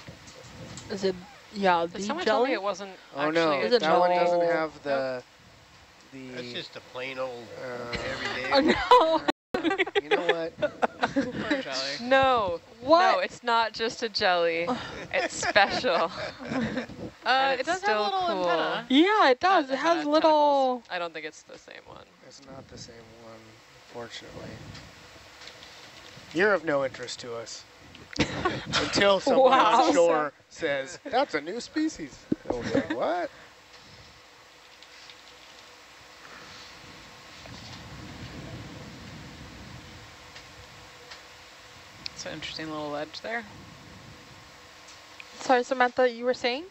jelly? Is it, yeah, Did the someone tell me jelly? it wasn't Oh actually no, a Is it that one doesn't have the That's the. just a plain old Uh, everyday. Oh, no. you know what? No. What? No, it's not just a jelly. it's special. Uh, And it it's does have a little cool. antenna. Yeah, it does. Has- It has has little. I don't think it's the same one. It's not the same one, fortunately. You're of no interest to us. Until someone Wow. on shore says, that's a new species. And we'll be like, what? It's an interesting little ledge there. Sorry, Samantha, you were saying?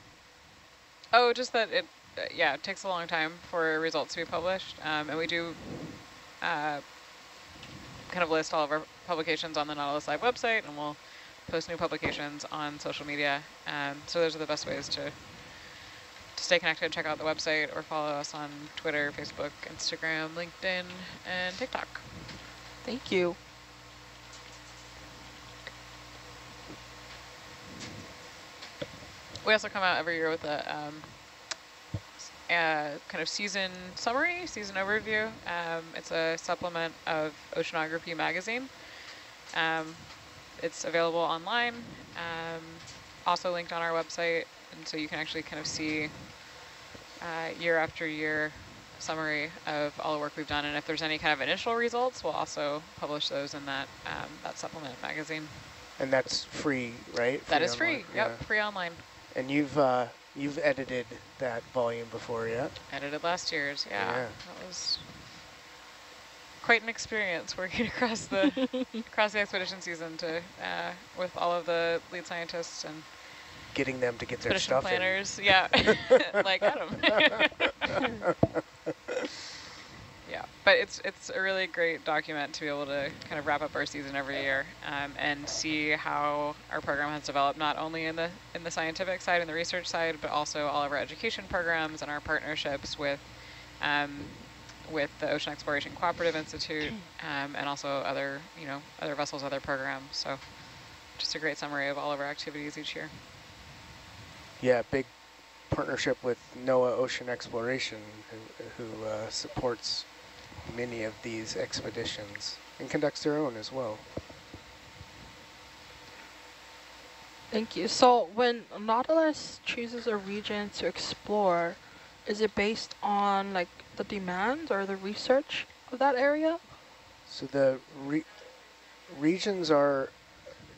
Oh, just that it, uh, yeah, it takes a long time for results to be published. Um, and we do uh, kind of list all of our publications on the Nautilus Live website, and we'll post new publications on social media. Um, so those are the best ways to, to stay connected. Check out the website or follow us on Twitter, Facebook, Instagram, LinkedIn, and TikTok. Thank you. We also come out every year with a um, uh, kind of season summary, season overview. Um, it's a supplement of Oceanography magazine. Um, it's available online, um, also linked on our website, and so you can actually kind of see uh, year after year summary of all the work we've done. And if there's any kind of initial results, we'll also publish those in that um, that supplement magazine. And that's free, right? That is online? free. Yep, free online. And you've uh, you've edited that volume before, yeah? Edited last year's, yeah. Yeah. That was quite an experience working across the across the expedition season to uh, with all of the lead scientists and Getting them to get their expedition stuff in. planners. Yeah, like Adam. yeah, but it's it's a really great document to be able to kind of wrap up our season every year um, and see how our program has developed, not only in the in the scientific side and the research side, but also all of our education programs and our partnerships with um, with the Ocean Exploration Cooperative Institute um, and also other you know other vessels, other programs. So just a great summary of all of our activities each year. Yeah, big partnership with NOAA Ocean Exploration, who, who uh, supports many of these expeditions and conducts their own as well. Thank you. So when Nautilus chooses a region to explore, is it based on like the demand or the research of that area? So the re regions are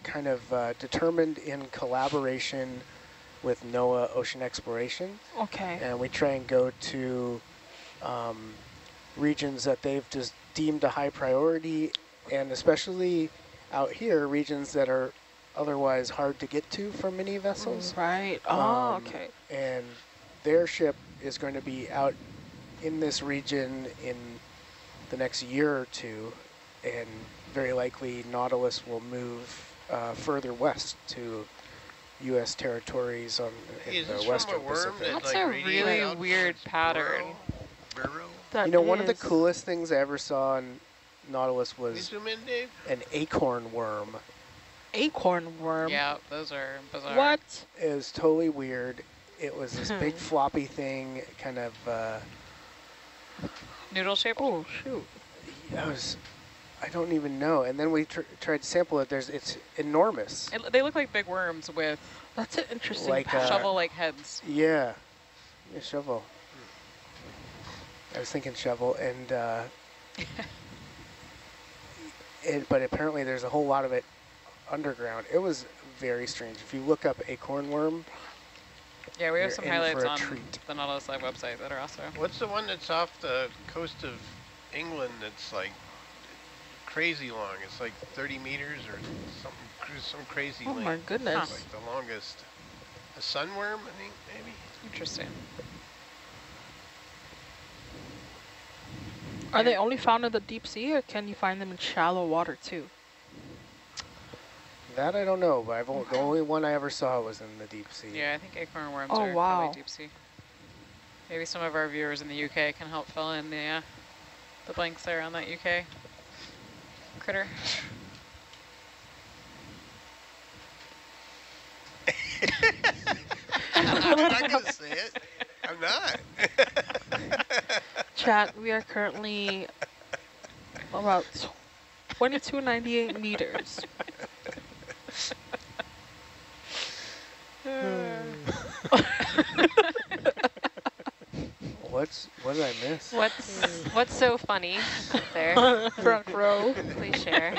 kind of uh, determined in collaboration with NOAA Ocean Exploration, Okay. and we try and go to um, regions that they've just deemed a high priority, and especially out here, regions that are otherwise hard to get to for many vessels. Right. Oh, Um, okay. And their ship is going to be out in this region in the next year or two, and very likely Nautilus will move uh, further west to U.S. territories on in the western from a Pacific. That's like a really out weird pattern. Burrow? Burrow? You know, one of the coolest things I ever saw on Nautilus was in, an acorn worm. acorn worm. Yeah, those are bizarre. What? It was totally weird. It was this big Hmm. floppy thing, kind of. Uh, Noodle shape? Oh, shoot. I was, I don't even know. And then we tr tried to sample it. There's, it's enormous. It, they look like big worms with That's an interesting Like, uh, shovel-like heads. Yeah, yeah, shovel. I was thinking shovel, and uh, it, but apparently there's a whole lot of it underground. It was very strange. If you look up acorn worm, Yeah, we have some highlights on treat. the Nautilus Live website that are also. What's the one that's off the coast of England that's like crazy long? It's like 30 meters or something, some crazy Oh length. my goodness. It's like the longest. A sunworm, I think, maybe? Interesting. Are they only found in the deep sea or can you find them in shallow water too? That I don't know. But I've only, the only one I ever saw was in the deep sea. Yeah, I think acorn worms Oh, are wow. probably deep sea. Maybe some of our viewers in the UK can help fill in the uh, the blanks there on that UK critter. I'm not gonna say it. I'm not. Chat, we are currently about 2298 meters. Hmm. What's what did I miss? What's what's so funny there? Front row. Please share.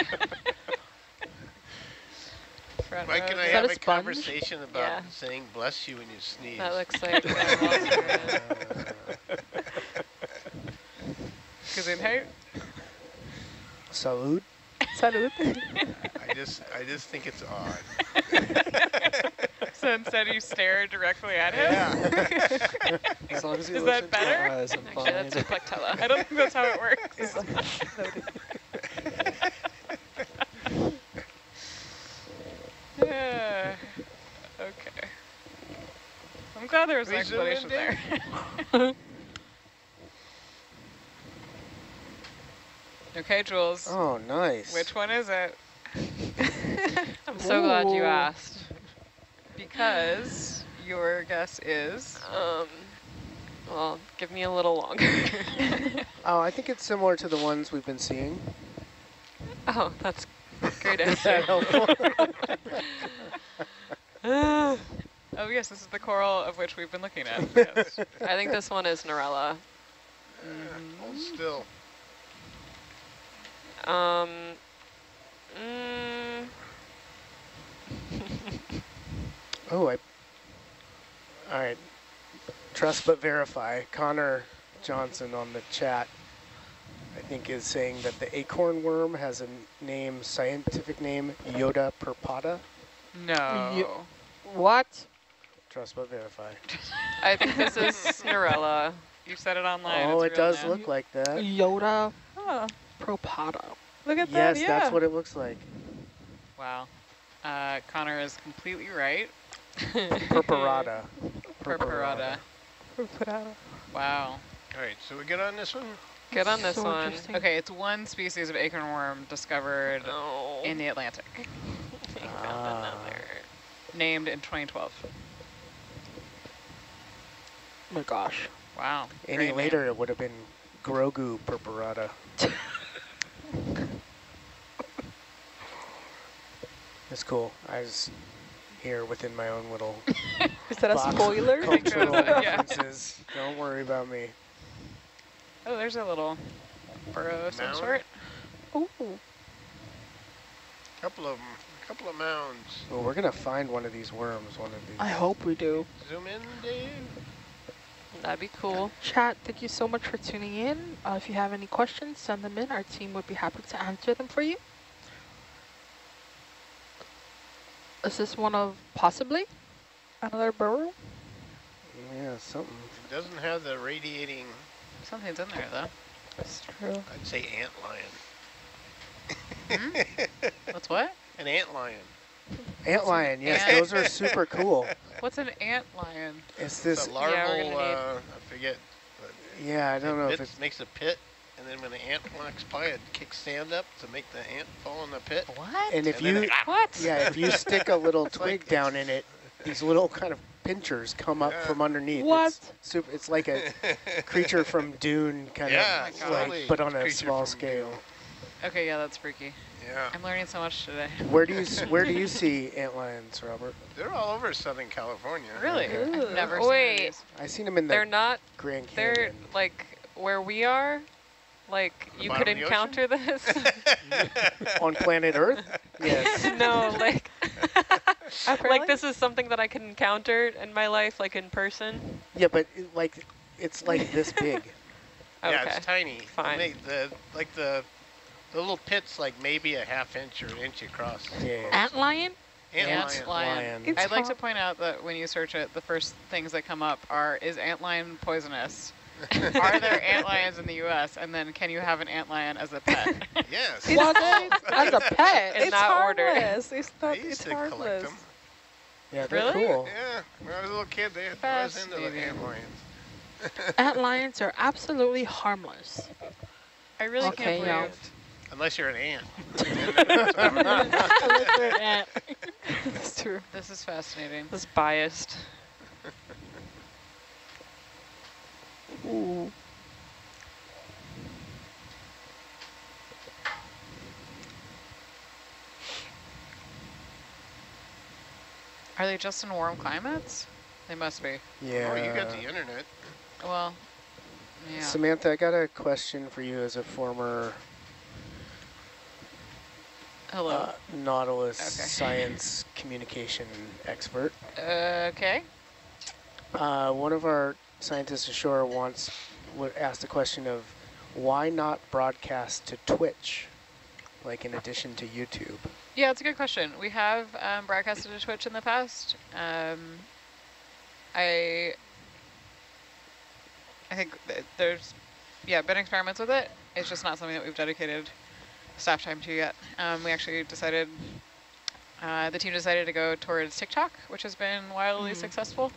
Front Why row can I have a a conversation about Yeah. saying bless you when you sneeze? That looks like Walter. Gesundheit. Salud. Salud. I just I just think it's odd. So instead you stare directly at him? Yeah. As long as you Is that into better? eyes, I'm Actually, that's fine. Plectella. I don't think that's how it works. Yeah. okay. I'm glad there was an We zoom in, explanation there. okay, Jules. Oh, nice. Which one is it? I'm so glad you asked. Because your guess is. Um, well, give me a little longer. Oh, I think it's similar to the ones we've been seeing. oh, that's great Is that answer. helpful? Oh yes, this is the coral of which we've been looking at. Yes. I think this one is Narella. Hold still. Um, mm, oh, I. All right. Trust but verify. Connor Johnson on the chat, I think, is saying that the acorn worm has a name, scientific name, Yoda purpata. No. What? Trust but verify. I think this is Cinderella. You said it online. oh, it's it does now. look like that. Yoda Oh, propata. Look at Yes, that. Yeah. that's what it looks like. Wow. Uh, Connor is completely right. Purpurata. Purpurata. Wow. All right, so we get on this one. Get on this So one. Okay, it's one species of acorn worm discovered No. in the Atlantic, We found Ah. another. named in 2012. Oh my gosh. Wow. Any great name. later, it would have been Grogu purpurata. It's cool. I was here within my own little Is that a spoiler? cultural Yeah. references. Don't worry about me. Oh, there's a little burrow of some Mound? sort. Ooh. Couple of them. A Couple of mounds. Well, we're gonna find one of these worms. One of these. I hope we do. Zoom in, Dave. That'd be cool. Chat, thank you so much for tuning in. Uh, if you have any questions, send them in. Our team would be happy to answer them for you. Is this one of possibly another burrow? Yeah, something. It doesn't have the radiating. Something's in there, though. That's true. I'd say ant lion. What's what? An ant lion. Antlion. Yes, Ant- those are super cool. What's an ant lion? It's It's this. a larval. Yeah, we're gonna need- uh, I forget. but Yeah, I don't it know if pits- it's. makes a pit, and then when the ant walks by, it kicks sand up to make the ant fall in the pit. What? And if and you, it- What? yeah, if you stick a little It's like twig down in it, these little kind of pinchers come up Yeah. from underneath. What? It's, super, it's like a creature from Dune kind Yeah, oh of, totally. like, but on a Creature small scale. Dune. Okay, yeah, that's freaky. Yeah, I'm learning so much today. Where do you s- where do you see antlions, Robert? they're all over Southern California. Really? Okay. I've never Wait. seen these. I've seen them in the They're not, Grand they're like where we are. Like the you could of the encounter this. on planet Earth. Yes. no, like like this is something that I can encounter in my life, like in person. Yeah, but it, like it's like this big. Okay. Yeah, it's tiny. Fine. They, the like the the little pit's like maybe a half inch or an inch across. Yeah. Antlion? Ant Ant lion. lion. Lion. It's I'd like to point out that when you search it, the first things that come up are, is antlion poisonous? are there antlions in the U.S.? And then can you have an antlion as a pet? yes. What? As a pet? In it's that order. harmless. It's I not. used It's to collect harmless. them. Yeah, they're Really? cool. Yeah, when I was a little kid, they, I was into the ant lions. Ant lions are absolutely harmless. I really Okay, can't yeah. believe. Unless you're an ant. Unless you're an ant. That's true. This is fascinating. That's biased. Ooh. Are they just in warm climates? They must be. Yeah. Oh, you got the internet. Well, yeah. Samantha, I got a question for you as a former Hello. uh, Nautilus Okay. science communication expert. okay. Uh, one of our scientists ashore once asked the question of why not broadcast to Twitch, like in addition to YouTube? Yeah, it's a good question. We have um, broadcasted to Twitch in the past. Um, I I think th there's yeah been experiments with it. It's just not something that we've dedicated staff time to yet. Um, we actually decided uh, the team decided to go towards TikTok, which has been wildly Mhm. successful.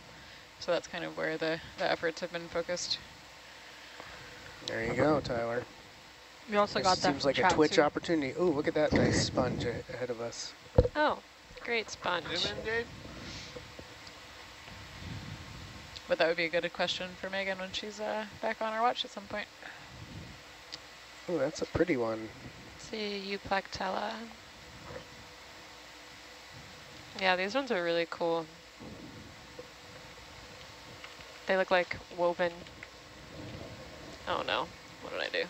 So that's kind of where the, the efforts have been focused. There you go, Tyler. We also This got that seems like a Twitch too. opportunity. Ooh, look at that nice sponge a- ahead of us. Oh, great sponge. Zoom in, Dave. But that would be a good question for Megan when she's uh, back on our watch at some point. Ooh, that's a pretty one. See Euplectella. Yeah, these ones are really cool. They look like woven. Oh no, what did I do?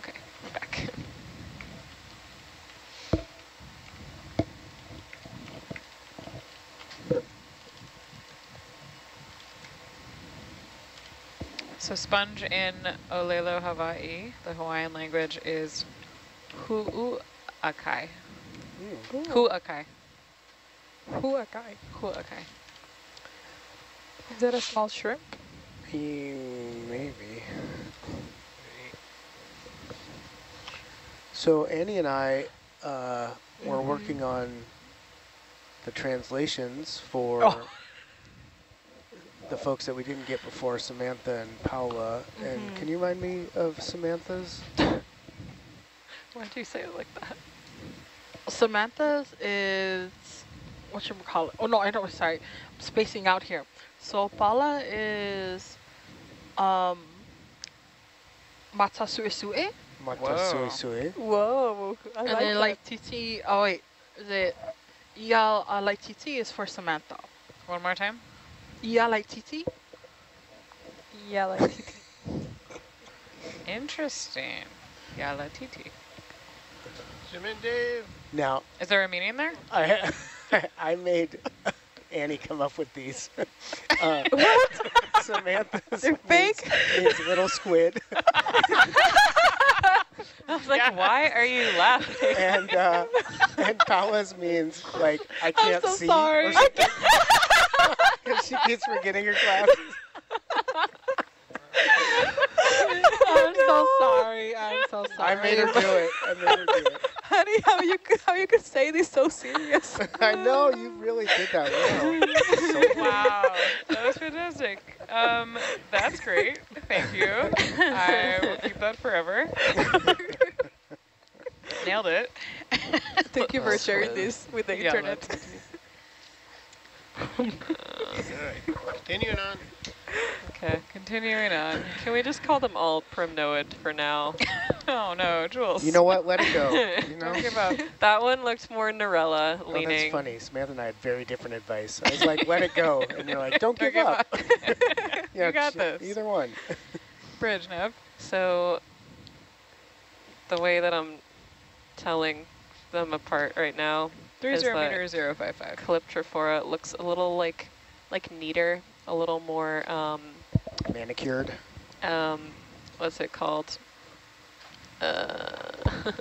Okay, we're back. So sponge in Olelo, Hawaii, the Hawaiian language is hu'uakai. Hmm. Hu'akai. A guy? Hu'akai. Is that a small shrimp? Mm, Maybe. So Annie and I uh, were Mhm. working on the translations for Oh. the folks that we didn't get before, Samantha and Paula. And Mhm. can you remind me of Samantha's? Why'd you say it like that? Samantha's is what should we call it? Oh no, I don't know. Sorry, I'm spacing out here. So Paula is um Matasuesue, Mata Whoa. Sui Sui. Whoa, and then like Titi. Oh wait, is it Ia uh, like Titi is for Samantha. One more time. Ia like Titi. Yeah, like Interesting. Yala titi. Zoom in, Dave. Now, Is there a meaning there? I I made Annie come up with these. Uh, Samantha's They're means- fake? means little squid, I was like, Yeah. why are you laughing? and uh, and Paula's means like I can't I'm can't so see. sorry. Because she keeps forgetting her glasses. I'm so sorry. I'm so sorry. I made her do it. I made her do it. Honey, how you could how you could say this so serious? I know you really did that well. So Wow, that was fantastic. Um, that's great. Thank you. I will keep that forever. Nailed it. Thank you for Oh, sharing sweet. this with the Yeah, internet. that's- All right. Continuing on. Okay. Continuing on. Can we just call them all Primnoid for now? Oh no, Jules. You know what? Let it go. You know. Don't give up. that one looked more Narella Oh, leaning. that's funny. Samantha and I had very different advice. I was like, let it go. And you're like, don't, Don't give, give up. up. Yeah, you got this. Either one. Bridge, Nev. So the way that I'm telling them apart right now, Three Is zero that- meter zero five five. Calyptrophora looks a little like like neater, a little more um Manicured. um what's it called? Uh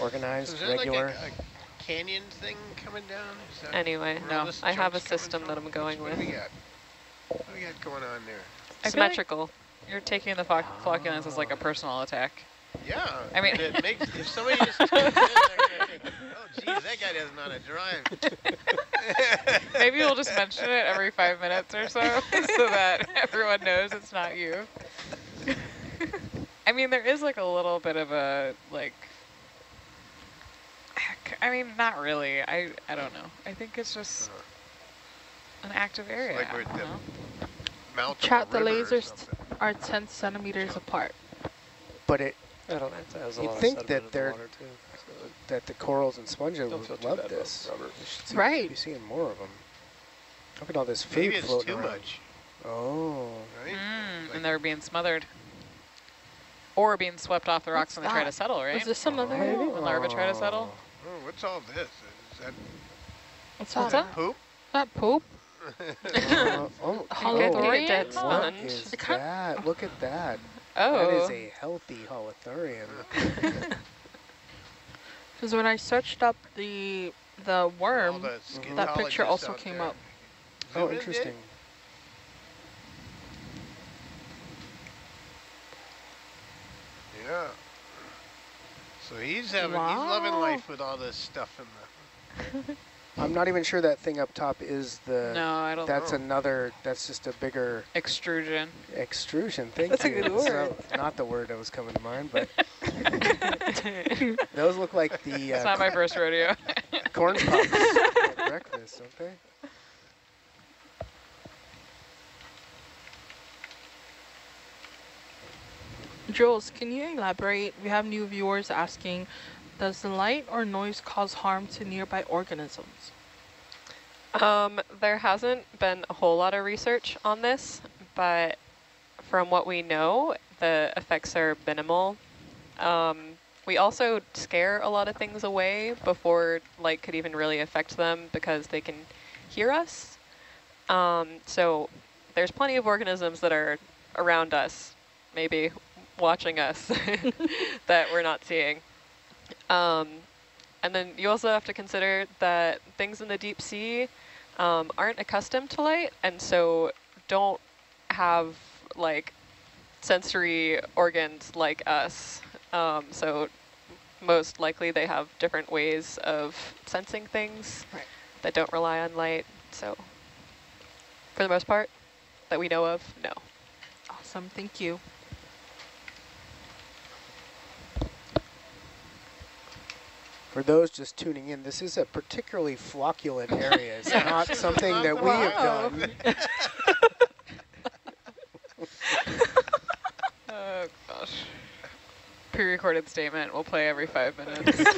Organized. So is there regular. like a, a canyon thing coming down? Is that anyway, no, I have a system that? I'm going What with. do we got? What do we got going on there? I feel like- Symmetrical. You're taking the floc flocculence as like a personal attack. Yeah. I mean- it makes if somebody just comes in, they're gonna think, geez, that guy doesn't know how to drive. Maybe we'll just mention it every five minutes or so, so that everyone knows it's not you. I mean, there is like a little bit of a like I mean, not really. I I don't know. I think it's just Uh, an active area. like we're don't the- know. Mouth Chat, the lasers are 10 centimeters apart. But it I don't know. It has a You'd lot think of that sediment in the they're- water too. So that the corals and sponges don't would love this. rubber. You should see, Right. Be seeing more of them. Look at all this food Maybe it's floating too around. much, Oh. right? Mm, Like- and they're being smothered. Or being swept off the rocks when they try to settle, right? Is this some Oh. When larvae try to settle? Oh, what's all this? Is that, What's What's that? that? poop? That poop? Uh, oh, Could be a dead what sponge. is It can't- that? Look at that. Oh. That is oh. a healthy holothurian. Because when I searched up the the worm, the mm-hmm. that picture also came there. up. Oh, interesting. Yeah. So he's having, he's loving life with all this stuff in the. I'm not even sure that thing up top is the. no, I don't That's know. another. That's just a bigger Extrusion. extrusion. Thank That's a you. good word. Not, not the word that was coming to mind, but those look like the It's uh, not my first rodeo. corn pops at breakfast, don't they? Jules, can you elaborate? We have new viewers asking, does the light or noise cause harm to nearby organisms? Um, there hasn't been a whole lot of research on this, but from what we know, the effects are minimal. Um, we also scare a lot of things away before light could even really affect them because they can hear us. Um, so there's plenty of organisms that are around us, maybe watching us, that we're not seeing. Um, and then you also have to consider that things in the deep sea um, aren't accustomed to light and so don't have like sensory organs like us. Um, so most likely they have different ways of sensing things Right. that don't rely on light. So for the most part that we know of, no. Awesome, thank you. For those just tuning in, this is a particularly flocculent area. It's not something that we have done. oh gosh. Pre-recorded statement. We'll play every five minutes. Ooh, it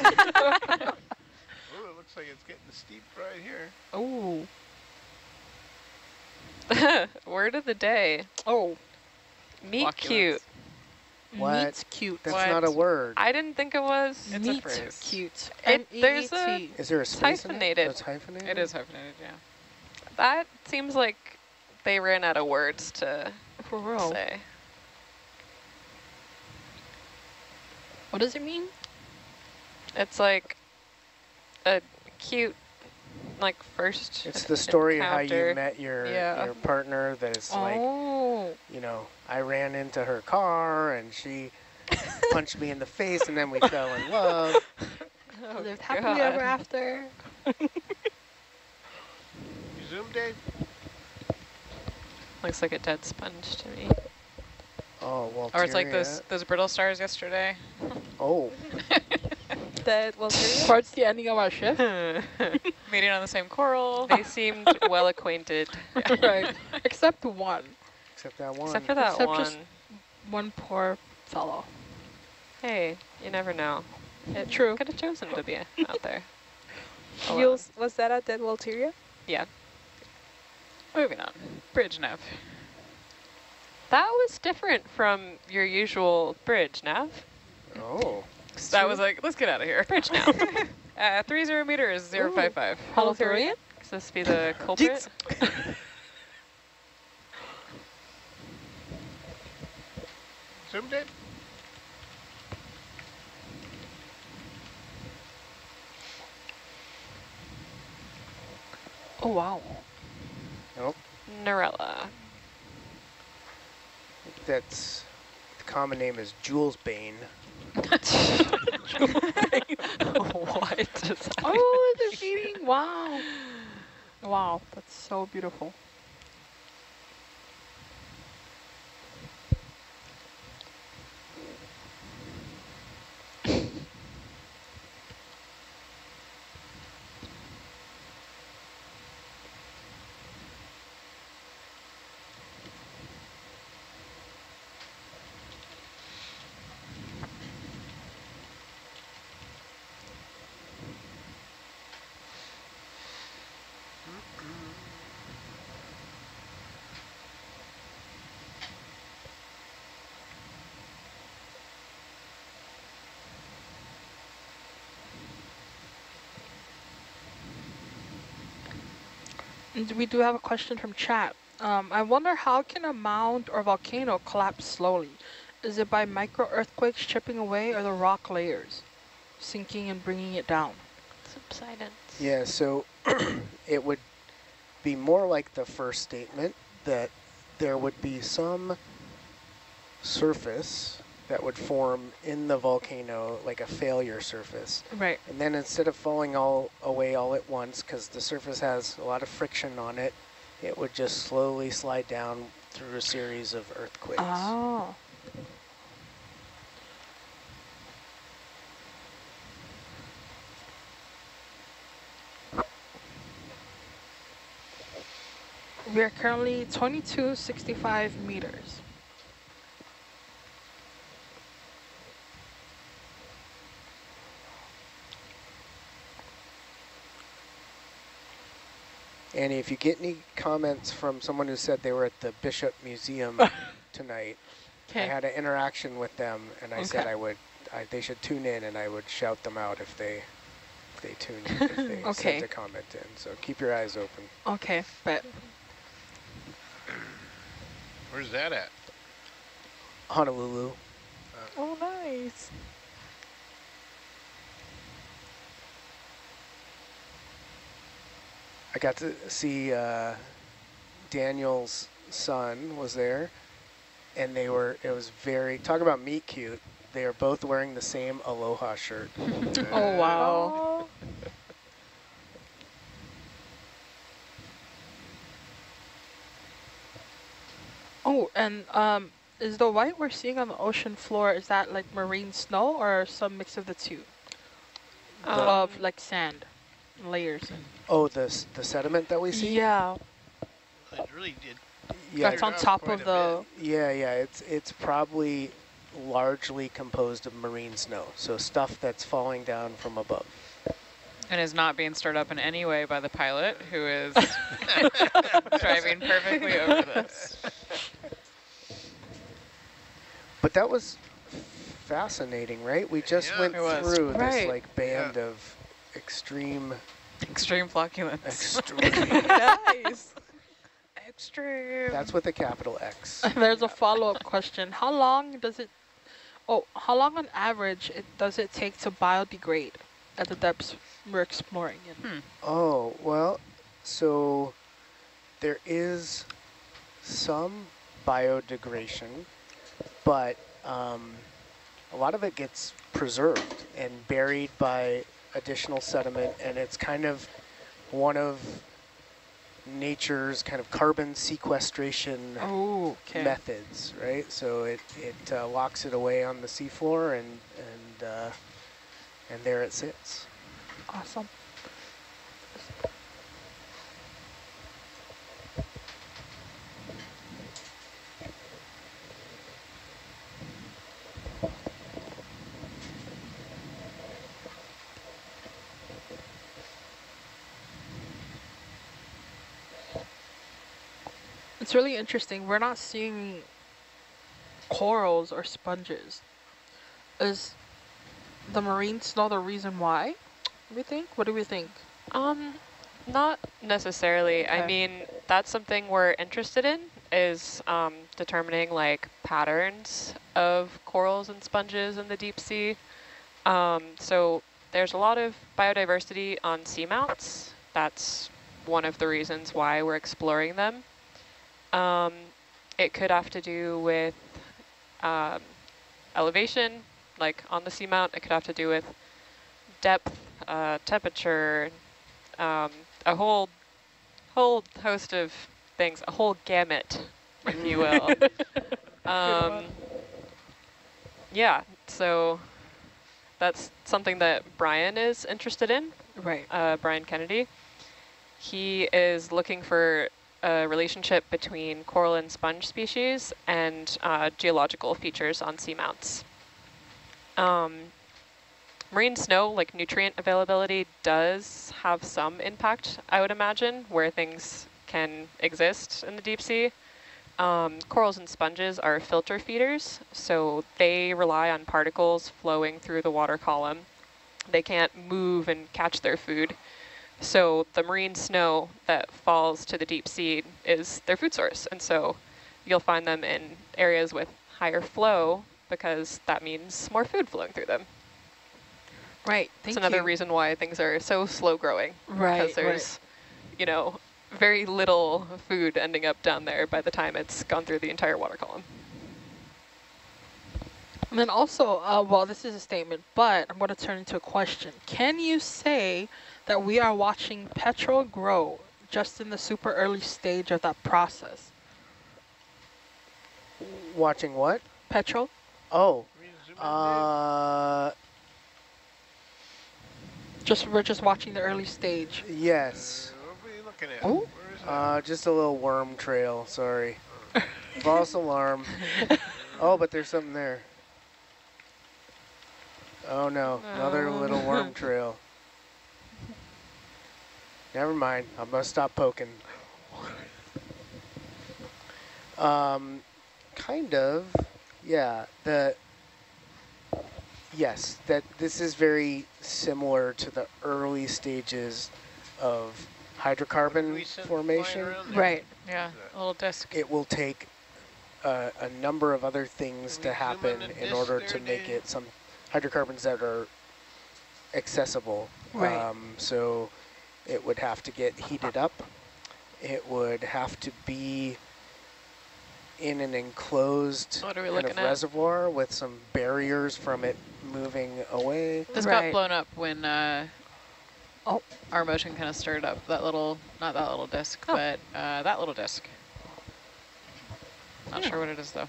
looks like it's getting steep right here. Oh, Word of the day. oh, Meet cute. What? meat's cute. That's What? not a word. I didn't think it was. It's a Meat phrase. cute. It- there's a- M-E-E-T. Is there a space in it? hyphenated. It's hyphenated? it is hyphenated, yeah. That seems like they ran out of words to For say. What does it mean? It's like a cute, like first. It's the story of how you met your Yeah. your partner that is like, oh, you know, I ran into her car and she punched me in the face and then we fell in love. Oh, lived happily ever after. You zoom, Dave? Looks like a dead sponge to me. Oh, well. Or it's like those uh, those brittle stars yesterday. Oh, Dead. Well, Towards the ending of our shift. Meeting on the same coral. they seemed well acquainted, right. Except one. except that one. except for that Except one. just- One poor fellow. Hey, you never know. It True. Could have chosen to be out there. alone. Jules, was that at Dead Walteria? Yeah. Moving on. Bridge nav. That was different from your usual bridge, Nav. Oh, That was like, let's get out of here. Bridge now. Uh, three zero meters, zero five five. Holothurian? Does this be the culprit? Zoom, Dave? Oh, wow. Narella. that's the common name is Jules Bane. what Oh, they're feeding. Wow. Wow, that's so beautiful. We do have a question from chat. Um, I wonder how can a mound or volcano collapse slowly? Is it by micro earthquakes chipping away or the rock layers sinking and bringing it down? Subsidence. Yeah, so it would be more like the first statement that there would be some surface that would form in the volcano, like a failure surface. Right. And then instead of falling all away all at once, because the surface has a lot of friction on it, it would just slowly slide down through a series of earthquakes. Oh. We are currently 2265 meters. Annie, if you get any comments from someone who said they were at the Bishop Museum tonight, I had an interaction with them, and I said I would, I, they should tune in, and I would shout them out if they, if they tuned, in, if they Okay. sent a comment in. So keep your eyes open. Okay, but Where's that at? Honolulu. Oh, nice. I got to see uh, Daniel's son was there, and they were. It was very talk about meet cute. They are both wearing the same Aloha shirt. oh wow. Oh, Oh, and um, is the white we're seeing on the ocean floor is that like marine snow or some mix of the two? of Um, like sand layers. Oh, the the sediment that we see. Yeah, It really did. yeah, that's on top of a the. yeah, yeah. It's it's probably largely composed of marine snow, so stuff that's falling down from above. And is not being stirred up in any way by the pilot, who is driving perfectly over this. But that was fascinating, right? We just Yeah. went It was. through this Right. like band of extreme, Extreme flocculence. extreme. nice. Extreme. that's with a capital X. There's a follow-up question. How long does it? Oh, how long on average it does it take to biodegrade at the depths we're exploring in? Oh, well, so there is some biodegradation, but um, a lot of it gets preserved and buried by additional sediment, and it's kind of one of nature's kind of carbon sequestration Oh, okay. methods, right? So it, it uh, locks it away on the seafloor, and, and, uh, and there it sits. Awesome. It's really interesting. We're not seeing corals or sponges. Is the marine snow the reason why? We think? What do we think? Um, not necessarily. I mean, that's something we're interested in is um, determining like patterns of corals and sponges in the deep sea. Um, so there's a lot of biodiversity on seamounts. That's one of the reasons why we're exploring them. Um, it could have to do with um, elevation, like on the seamount. It could have to do with depth, uh, temperature, um, a whole whole host of things, a whole gamut, if you will. um, yeah, so that's something that Brian is interested in, Right. uh, Brian Kennedy. He is looking for a relationship between coral and sponge species and uh, geological features on seamounts. Um, marine snow, like nutrient availability, does have some impact, I would imagine, where things can exist in the deep sea. Um, corals and sponges are filter feeders, so they rely on particles flowing through the water column. They can't move and catch their food. So the marine snow that falls to the deep sea is their food source. And so you'll find them in areas with higher flow because that means more food flowing through them. Right. Thank It's another you. reason why things are so slow growing. Right, Because there's, you know, very little food ending up down there by the time it's gone through the entire water column. And then also, uh, well, this is a statement, but I'm going to turn into a question. Can you say that we are watching petrol grow just in the super early stage of that process? Watching what? Petrol? Oh, Can we zoom in, Dave? uh, Just we're just watching the early stage. yes. Uh, what are you looking at? Oh. Where is that? Uh, just a little worm trail, sorry. False alarm. Oh, but there's something there. Oh no, another No. little worm trail. Never mind, I'm gonna stop poking. Um, kind of, yeah, the, yes, that this is very similar to the early stages of hydrocarbon we send flying formation. Right. Yeah, a little disc. it will take uh, a number of other things Can to happen in in order to make it some hydrocarbons that are accessible. Right. Um, so it would have to get heated up. It would have to be in an enclosed What are we kind of looking at? reservoir with some barriers from it moving away. This Right. got blown up when uh, Oh. our motion kind of stirred up that little, not that little disc, Oh. but uh, that little disc. Not Yeah. sure what it is though.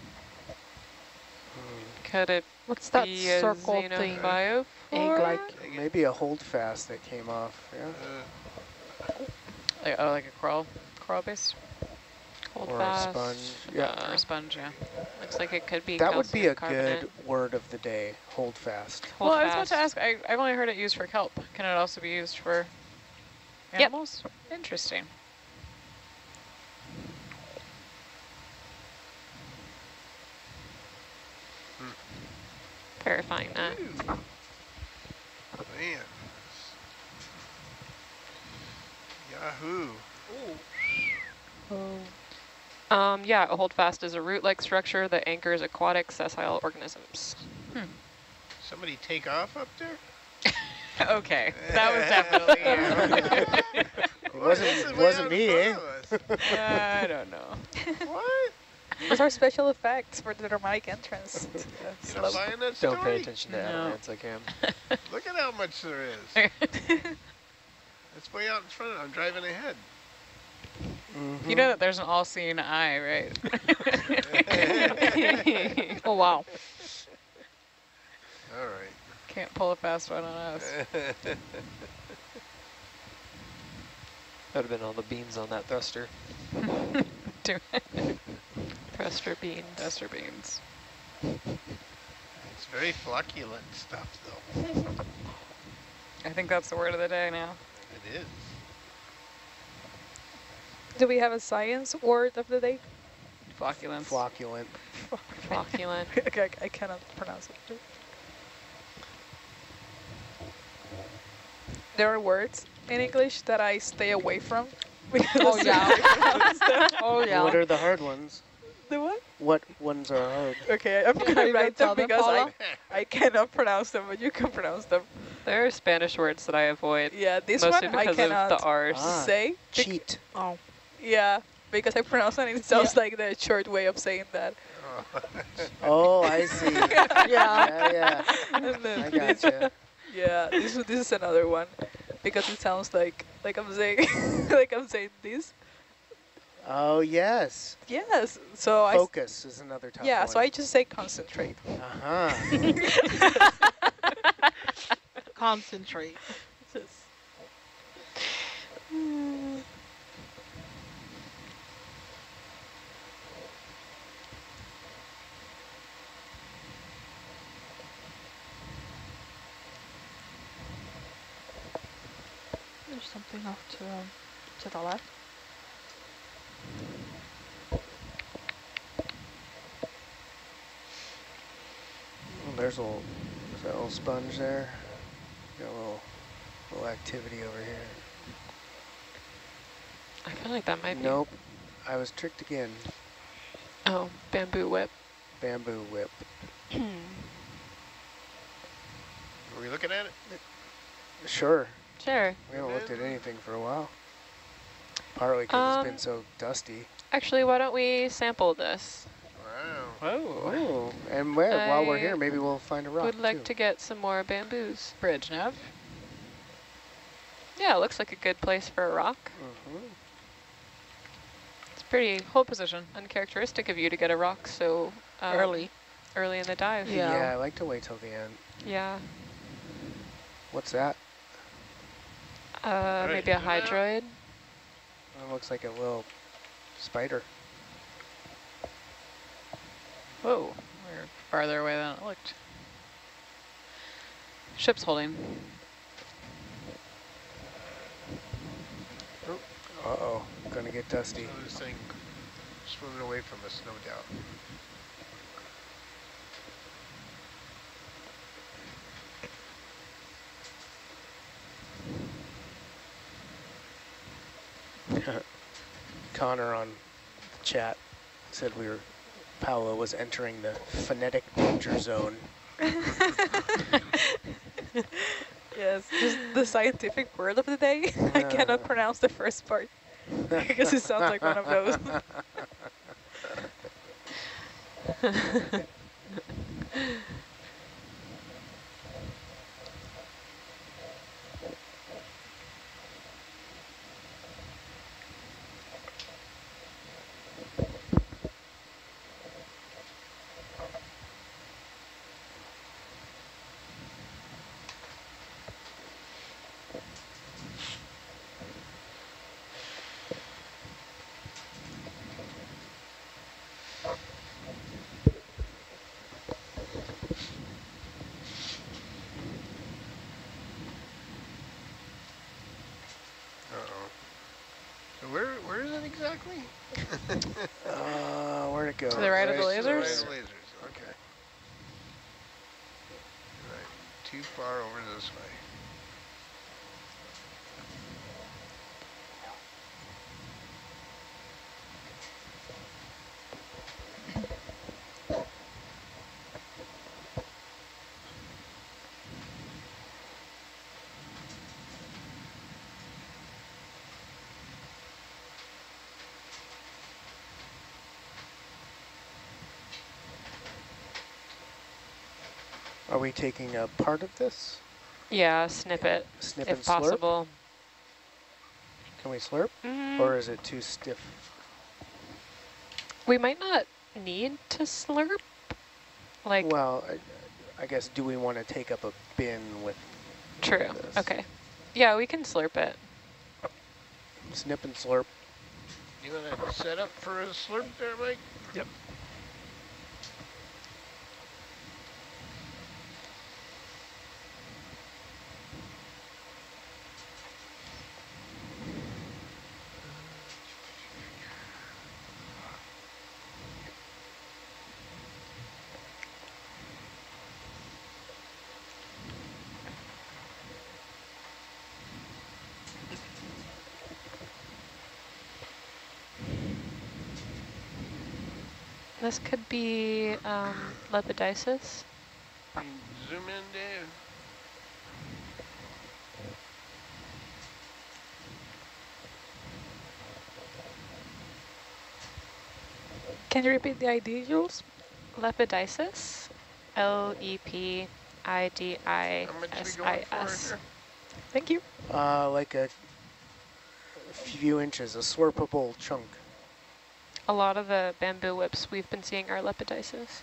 Could it What's that be a circle thing? xenophyophore? Egg-like. Maybe a holdfast that came off. Yeah. Uh, Like, oh, like a coral, coral base Hold Or a fast. sponge, yeah. or Uh, a sponge, yeah. looks like it could be That would be a carbonate. good word of the day, holdfast. Hold well, I was about to ask, I, I've only heard it used for kelp. Can it also be used for animals? Yep. Interesting. Verifying that. man. Yahoo. Um, yeah, a holdfast is a root-like structure that anchors aquatic sessile organisms. Somebody take off up there? okay, that was definitely you. It wasn't, it wasn't me, eh? front. I don't know. what? Those our special effects for the dramatic entrance. to You slope. don't buying that story? Don't pay attention to No. avalanche like him. Look at how much there is. It's way out in front. I'm driving ahead. Mhm. You know that there's an all-seeing eye, right? Oh wow. All right. Can't pull a fast one on us. That would have been all the beans on that thruster. Do Thruster beans. Duster beans. It's very flocculent stuff, though. I think that's the word of the day now. It is. Do we have a science word of the day? Flocculence. Flocculent. Flocculent. okay, I cannot pronounce it. There are words in English that I stay away from. Oh yeah. oh yeah. What are the hard ones? The what? What ones are hard? Okay, I'm gonna write tell them them, because I, I cannot pronounce them, but you can pronounce them. There are Spanish words that I avoid, Yeah, this mostly one I because of cannot the R's. Ah. say. Cheat. Oh. Yeah, because I pronounce it and it sounds like the short way of saying that. Oh, I see. Yeah. yeah, yeah. And then I this- gotcha. Yeah, this this is another one because it sounds like like I'm saying like I'm saying this. Oh, yes. Yes. So Focus I is another tough Yeah, one. so I just say concentrate. Uh-huh. concentrate. There's something off to, um, to the left. There's a little, there's that little sponge there. Got a little, little activity over here. I feel like that might be Nope, I was tricked again. Oh, bamboo whip. Bamboo whip. Are we looking at it? Sure, Sure. we haven't looked at anything for a while. Partly because it's been um, so dusty. Actually, why don't we sample this? Wow. Oh, and well, while we're here, maybe we'll find a rock Would like too. to get some more bamboos. Bridge nav. Yeah, it looks like a good place for a rock. Mhm. It's pretty Hold position. uncharacteristic of you to get a rock so um, Early. early in the dive. Yeah. yeah, I like to wait till the end. Yeah. What's that? Uh, maybe a hydroid. It looks like a little spider. Whoa. We're farther away than it looked. Ship's holding. Oh, uh-oh, gonna get dusty. So this thing swimming away from us, no doubt. Connor on the chat said we were, Paolo was entering the phonetic danger zone. Yes, just the scientific word of the day. I cannot pronounce the first part because it sounds like one of those. Uh-oh. So where where is it exactly? Uh, where'd it go? To the right of the to the right lasers? of the lasers, okay. Right, too far over this way. Are we taking a part of this? Yeah, snippet Snip if and slurp? possible. Can we slurp? Mm, Or is it too stiff? we might not need to slurp. Like, well, I, I guess do we want to take up a bin with true. this? Okay. Yeah, we can slurp it. snip and slurp? You gonna set up for a slurp there, Mike? Yep. This could be um, lepidisis. Zoom in, Dave. Can you repeat the ID, Jules? Lepidisis. E L-E-P-I-D-I-S-I-S. How much we going for here? Thank you. Uh, like a few inches, a slurpable chunk. A lot of the bamboo whips we've been seeing are lepidisis.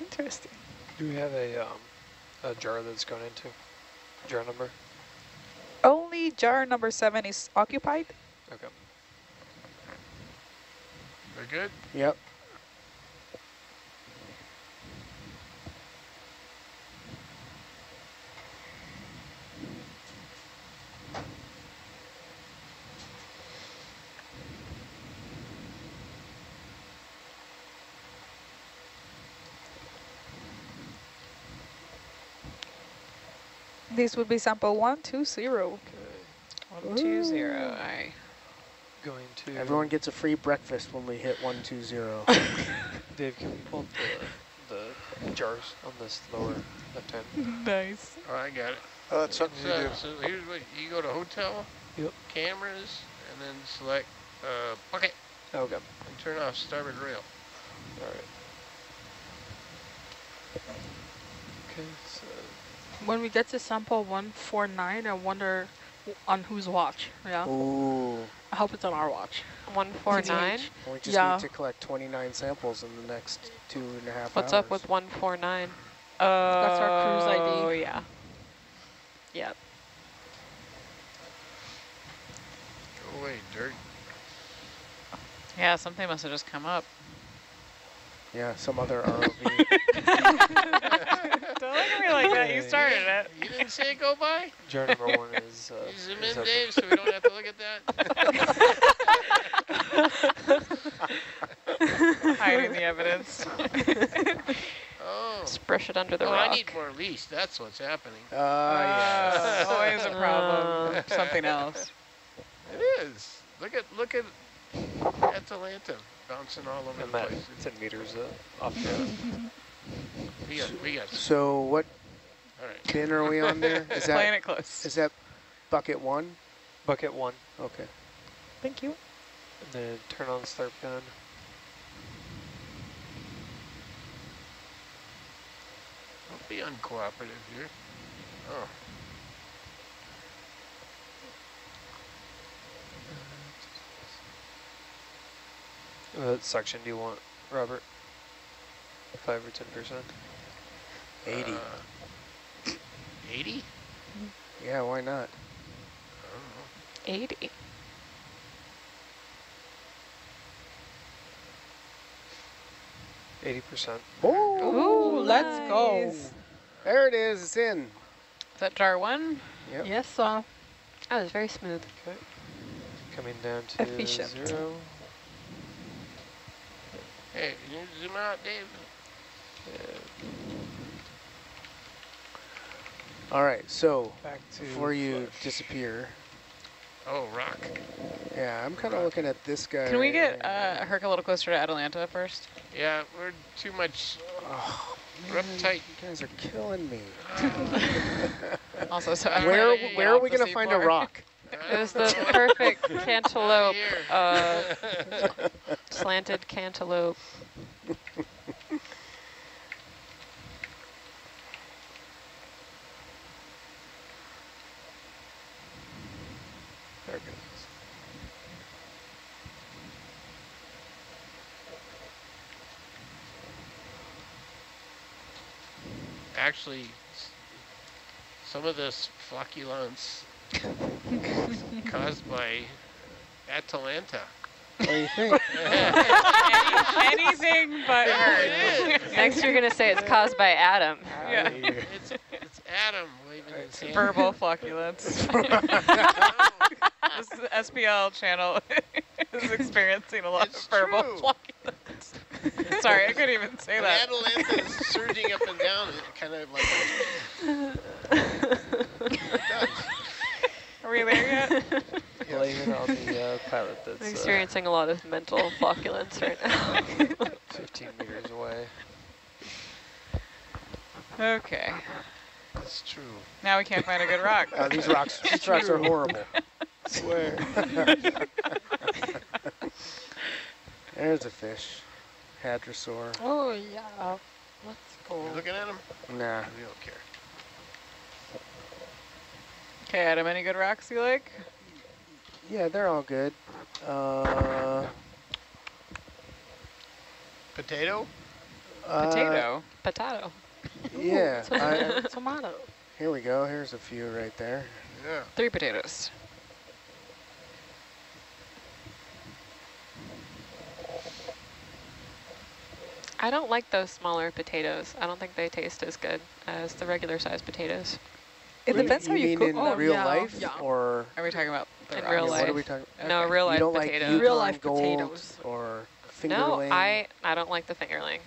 Interesting. Do we have a um, a jar that's gone into? Jar number? Only jar number seven is occupied. Okay. We're good? Yep. This would be sample one, two, zero. One, two, zero. I. Going to Everyone gets a free breakfast when we hit 120. Dave, can we pull the the jars on this lower left hand? nice. Oh, I got it. Oh, that's something So, you do. so here's what you go to hotel, Yep. cameras, and then select uh, bucket Okay. and turn off starboard rail. All right. Okay. So When we get to sample 149, I wonder on whose watch. Yeah. Ooh. I hope it's on our watch. 149. We just Yeah. need to collect 29 samples in the next two and a half What's hours. up with 149? Oh. That's our cruise ID. Oh, yeah. Yep. Go away, dirt. Yeah, something must have just come up. Yeah, some other ROV. Don't look at me like that. You started it. You didn't say it go by? jar number one is. Uh, You zoom is in. Dave, so we don't have to look at that. Hiding the evidence. Oh. Just brush it under the oh, rock. I need more leash. That's what's happening. Ah, yes. Uh, always a problem. Uh, Something else. It is. Look at look at Atalanta bouncing all over I'm the at place. 10 meters uh, off the. We got we got. So what All right. bin are we on there? Is Playing that it close. is that bucket one? Bucket one, Okay. Thank you. and then turn on the slurp gun. Don't be uncooperative here. Oh. What suction do you want, Robert? Five or ten percent. 80. Uh, 80? yeah, why not? 80. Eighty percent. Oh, Ooh, let's go. there it is. It's in. Is that jar one? Yep. Yes, uh, That was very smooth. Okay. Coming down to Efficient. zero. Hey, can you zoom out, Dave? All right. So Back to before you flush. disappear, Oh, rock. yeah, I'm kind of looking at this guy. Can we right get here. uh, Herc a little closer to Atalanta first? Yeah, we're too much. Oh, We're man, uptight. You guys are killing me. Also, so Where- Where are we gonna find a rock? It was the perfect cantaloupe, uh, slanted cantaloupe. Actually, some of this flocculence caused by Atalanta. What do you think? Any, anything but Herc. Next, you're going to say it's caused by Adam. Yeah. It's, it's Adam waving his hand. Verbal flocculence. this is the SPL channel is experiencing a lot It's of verbal true. flocculence. Sorry, I couldn't even say When that. Atalanta is surging up and down, it kind of like it does. Are we there yet? Blame it on the uh, pilot I'm that's uh, experiencing a lot of mental flocculence right now. 15 meters away. Okay. That's true. Now we can't find a good rock. Uh, these rocks, these rocks are horrible. Swear. There's a fish. Halosaur. oh yeah, let's You looking at him? Nah. We don't care. Okay, Adam, any good rocks you like? Yeah, they're all good. Uh, Potato? uh, Potato. Potato. Yeah. I, Tomato. here we go. Here's a few right there. Yeah. Three potatoes. I don't like those smaller potatoes. I don't think they taste as good as the regular sized potatoes. It You- depends how you mean cook in them. real yeah, life yeah. or Are we talking about In rocks? real life. what are we talking? No, Okay. real You life don't like potatoes. Yukon Real life gold potatoes. or fingerling. no. I, I don't like the fingerling.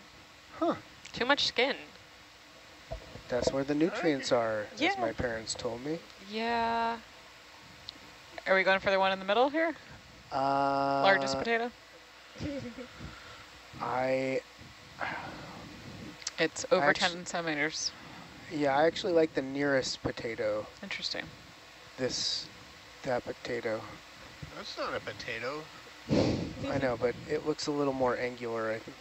Huh. Too much skin. That's where the nutrients are, as my parents told me. Yeah. Are we going for the one in the middle here? Uh, Largest potato? I, It's over actu- 10 centimeters. Yeah, I actually like the nearest potato. Interesting. This, that potato. That's not a potato. I know, but it looks a little more angular. I think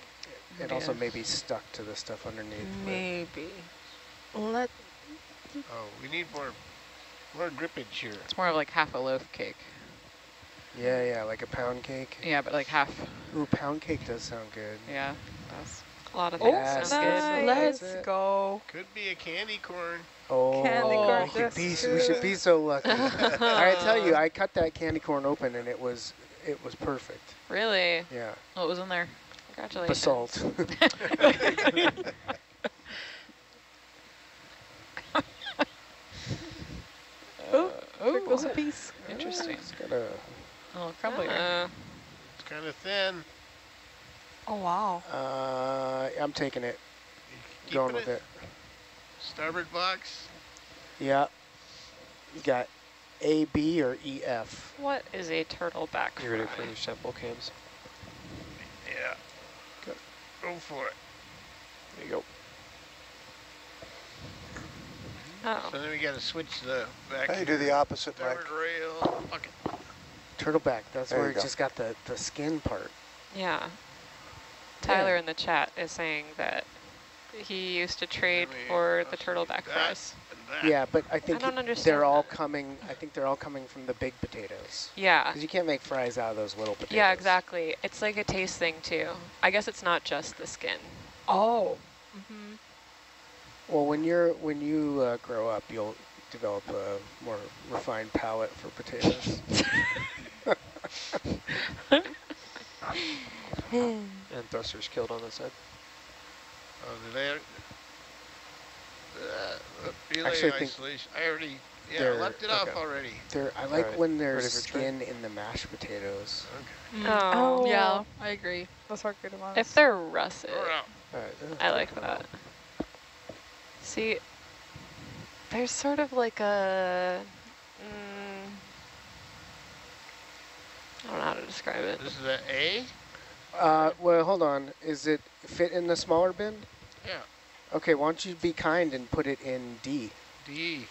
it also Yeah. may be stuck to the stuff underneath. Maybe. Let Oh, we need more more grippage here. It's more of like half a loaf cake. Yeah, yeah, like a pound cake. Yeah, but like half. Ooh, pound cake does sound good. Yeah, that's A lot of Oh, things nice. let's it. go. Could be a candy corn. Oh, Candy corn, we, could that's be, we should be so lucky. I tell you, I cut that candy corn open and it was it was perfect. Really? Yeah, what was in there. Congratulations. basalt. Oh, Oh, there goes a piece. interesting. it's got a, Oh, crumbly. Uh, It's kind of thin. Oh wow. uh, I'm taking it, Keeping going with it. Starboard box. Yeah, you got A, B, or E, F. what is a turtle back You ready for your sample cams? Yeah. Go. Go for it. There you go. Oh, So then we got to switch the back. Now you do the opposite, Mike. Starboard rail. Fuck it. Turtleback, that's There where you it go. just got the, the skin part. yeah. Tyler in the chat is saying that he used to trade for the also do turtleback that fries. Yeah, but I think don't understand they're all that. coming, I think they're all coming from the big potatoes. Yeah. Because you can't make fries out of those little potatoes. Yeah, exactly. It's like a taste thing too. I guess it's not just the skin. Oh. Mm-hmm. Well, when you're when you uh, grow up, you'll develop a more refined palate for potatoes. And thrusters killed on that side. Oh, did they? Uh, relay Actually, I think isolation. I already. Yeah, I they're- left it off already. They're, I like Alright, when there's ready skin in the mashed potatoes. Okay. Oh. Yeah, I agree. That's our good one. If they're russet, We're. All right. I like that. See, there's sort of like a. I don't know how to describe it. This is an A. Uh, well, hold on. Is it fit in the smaller bin? Yeah. Okay, why don't you be kind and put it in D? D.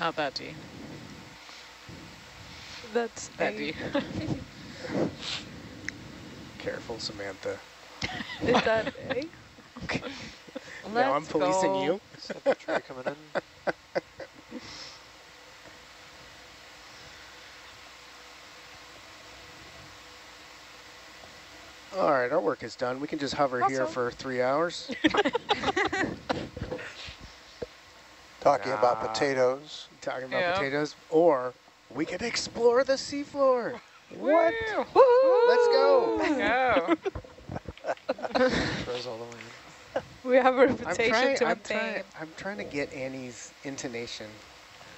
Not that D. That's That A. D. Careful, Samantha. Is that A? okay now I'm Let's policing go. you. Sample coming in. All right, our work is done. We can just hover here for three hours. Talking about potatoes. talking about Yeah. potatoes, or we could explore the seafloor. What? Woo! Let's go. Go. Throws all the way in. We have a I'm reputation trying. to I'm maintain. trying. I'm trying to get Annie's intonation.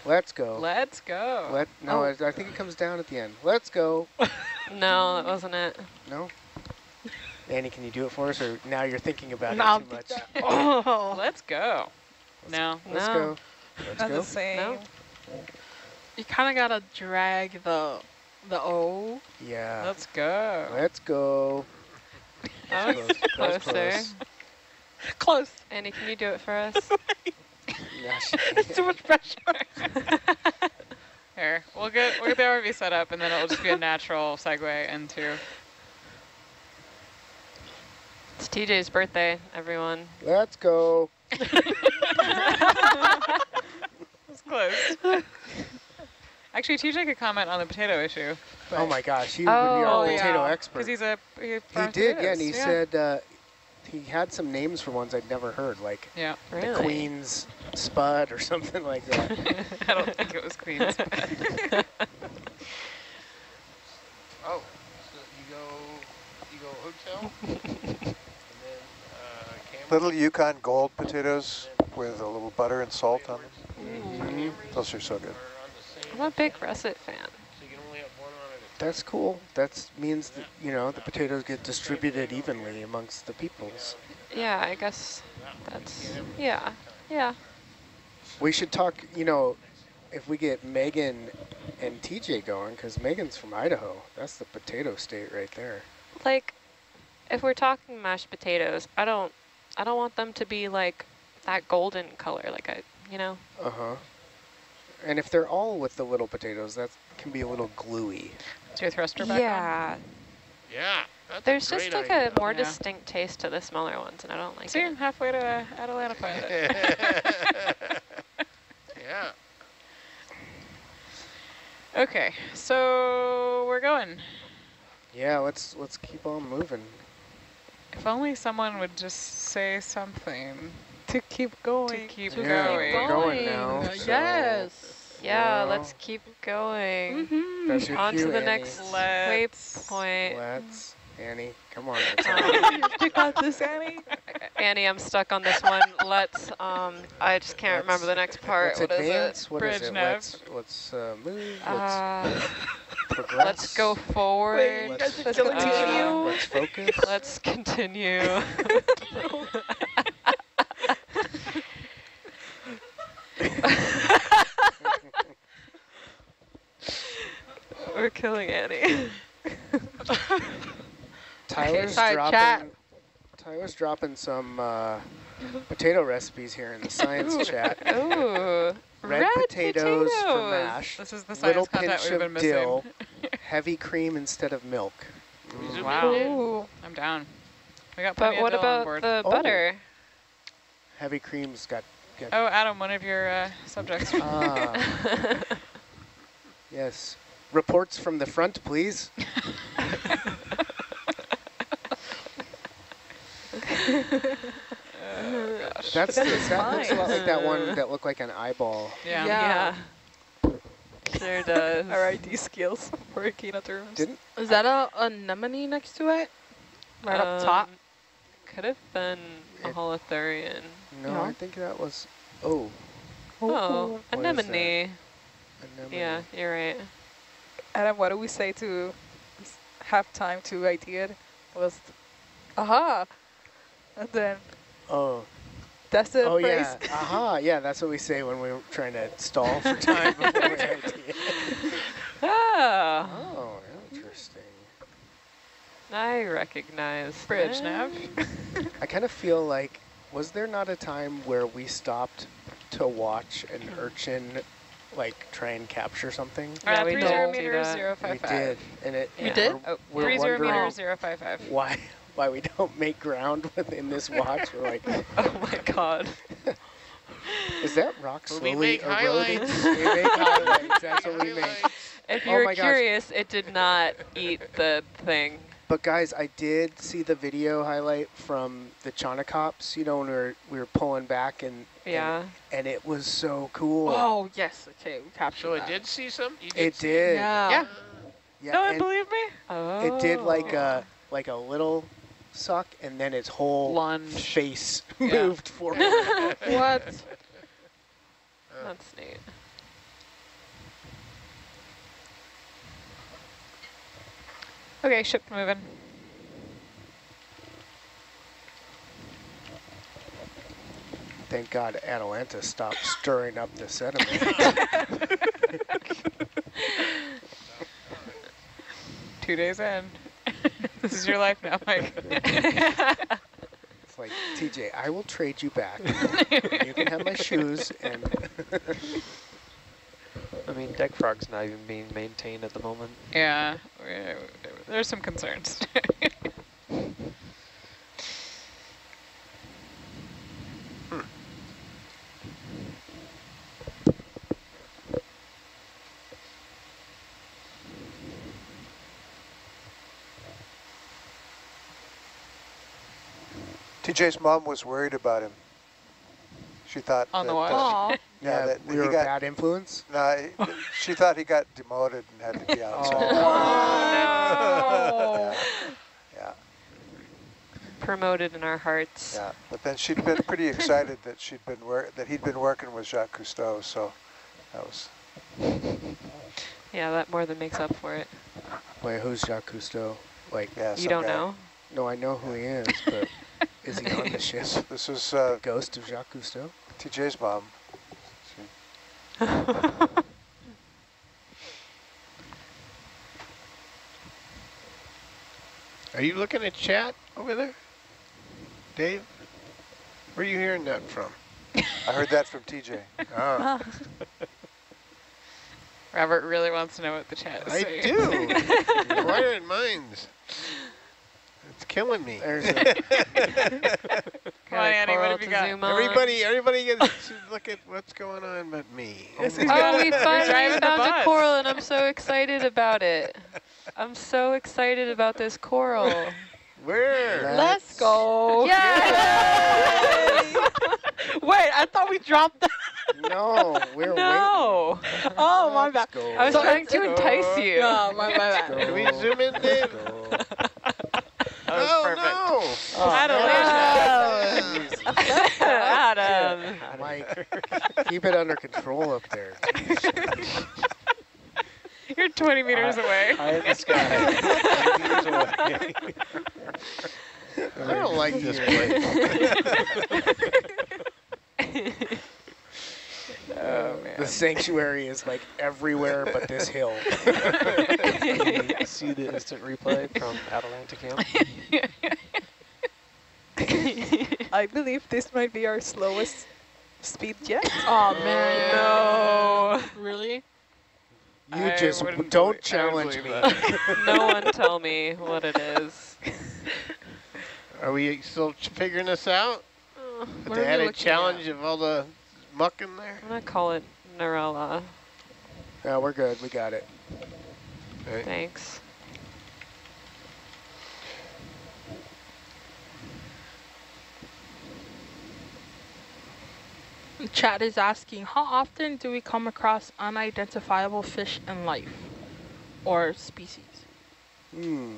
Let's go. Let's go. Let no. Oh. I, I think it comes down at the end. Let's go. No, that wasn't it. No. Annie, can you do it for us, or now you're thinking about No, it too much? Oh. Let's go. No. Let's No. go. Let's Not go. the same. No. You kind of gotta drag the the O. Yeah. Let's go. Let's go. That was oh, Close, close, closer. close. Close. Annie, can you do it for us? Yeah, It's too much pressure. Here, we'll get we'll get the RV set up, and then it'll just be a natural segue into. It's TJ's birthday, everyone. Let's go. It's close. Actually, TJ could comment on the potato issue. Oh my gosh, he would be our Oh, potato Because expert. he's a he, He farms did, yeah, and potatoes, he said uh, he had some names for ones I'd never heard, like Yeah, Really? the Queen's Spud or something like that. I don't think it was Queen's. Spud. oh, so you go, you go hotel, and then uh. Little Yukon Gold potatoes with a little butter and salt on them. Mhm. Those are so good. are on the same- I'm a big russet fan. so you That's cool. That means that, you know, the potatoes get distributed evenly amongst the peoples. Yeah, I guess that's, yeah, yeah. We should talk, you know, if we get Megan and TJ going, because Megan's from Idaho. That's the potato state right there. Like, if we're talking mashed potatoes, I don't, I don't want them to be like that golden color, like I, you know. Uh-huh. And if they're all with the little potatoes, that can be a little gluey. Is your thruster back on? yeah, Yeah, that's there's a just like idea. a more Yeah. distinct taste to the smaller ones, and I don't like See, it. I'm halfway to uh, Atalanta pilot. yeah. okay, so we're going. Yeah, let's let's keep on moving. If only someone would just say something to keep going. To keep To going. we're going now. Uh, so- yes. Yeah, Well, let's keep going. Mm-hmm. On cue, to the Annie. next Let's- waypoint. Let's, Annie, come on. It's Um, on. you got this, Annie? Annie, I'm stuck on this one. Let's, um, I just can't remember the next part. Let's What is it? advance. What is Bridge it? nav. Let's let's uh, move. Let's Uh, progress. let's go forward. Wait, Let's, guys are killing continue. me. let's focus. Let's continue. We're killing Annie. Tyler's sorry, dropping. chat. Tyler's dropping some uh, potato recipes here in the science chat. Ooh, Red, potatoes, for mash. This is the Little science content pinch we've been of missing. dill. Heavy cream instead of milk. Zoom Wow. Ooh. I'm down. We got plenty But what of dill on about board. the Oh. butter? Heavy cream's got. Got Oh, Adam, one of your uh, subjects. ah, yes. Reports from the front, please. That's But that looks a lot like that one that looked like an eyeball. yeah. Yeah. yeah. Sure does. RID skills for Akina terms. Didn't Is that a anemone next to it? Right up top? Um, Could have been a It- holothurian. No, No. I think that was oh Oh, What is that? anemone. anemone. Yeah, you're right. Adam, what do we say to have time to idea it? Was aha, and then Oh, that's the oh phrase. yeah. Aha, yeah. That's what we say when we're trying to stall for time before we idea. Ah, Oh, interesting. I recognize Bridge nav. I kind of feel like, was there not a time where we stopped to watch an urchin, like, try and capture something? Yeah, uh, we three zero don't do meters, that. zero five we five. did, and it. We and did? We're, Oh, we're three zero wondering meters, zero five five. why why we don't make ground within this watch. We're like, Oh my god. is that rock Well, slowly we make eroding? highlights. we make highlights. That's what we make. Highlights. If Oh you're my gosh. curious, it did not eat the thing. But guys, I did see the video highlight from the Chaunacops, you know, when we were, we were pulling back and, and- Yeah. and, it was so cool. Oh, yes. Okay, we captured So it did see some? You it see did. Yeah. Yeah. Yeah, no and believe me? Oh. it did like a like a little suck and then its whole Lunge. face Yeah. moved forward. What? That's neat. Okay, ship moving. Thank God Atalanta stopped stirring up the sediment. Two days in. this is your life now, Mike. It's like, TJ, I will trade you back. you can have my shoes and I mean, deck frog's not even being maintained at the moment. yeah, we- there's some concerns. TJ's mom was worried about him. She thought On the that, watch? uh, yeah, yeah, that we he were a got bad influence. no, he- she thought he got demoted and had to be outside. Oh. yeah, Promoted in our hearts. yeah. But then she'd been pretty excited that she'd been wor- that he'd been working with Jacques Cousteau, so that was Yeah, that more than makes up for it. Wait, who's Jacques Cousteau? Like, Yeah, You don't guy. know? no, I know who he is, but is he on the ship? This is uh, Ghost of Jacques Cousteau? TJ's mom. Are you looking at chat over there? Dave? Where are you hearing that from? I heard that from TJ. Oh, Robert really wants to know what the chat is I saying. do. Quiet minds. It's killing me. There's a, Come on, Annie, what have you got? Everybody, everybody gets to look at what's going on but me. Yes, he's Oh, got- we You're finally found a coral and I'm so excited about it. I'm so excited about this coral. Where? Let's go. Yay! Wait, I thought we dropped that. no, we're no! waiting. Oh, my bad. Let's go. I was So trying it's- to entice you. No, my, my bad. Can we zoom in, Dave? Go. Oh, Oh, Adelaide. Adam. Mike, keep it under control up there. You're 20 meters away. High in the sky. no. I don't like this place. Oh, man. The sanctuary is like everywhere but this hill. See the instant replay from Atalanta camp? I believe this might be our slowest speed yet. Oh, man. No. Really? You I just wouldn't don't believe- I wouldn't challenge me. that. No one tell me what it is. Are we still figuring this out? What With are the we added looking challenge of all the muck in there? I'm gonna call it Narella. No, we're good. We got it. Right. Thanks. Chad is asking, how often do we come across unidentifiable fish in life or species? Hmm.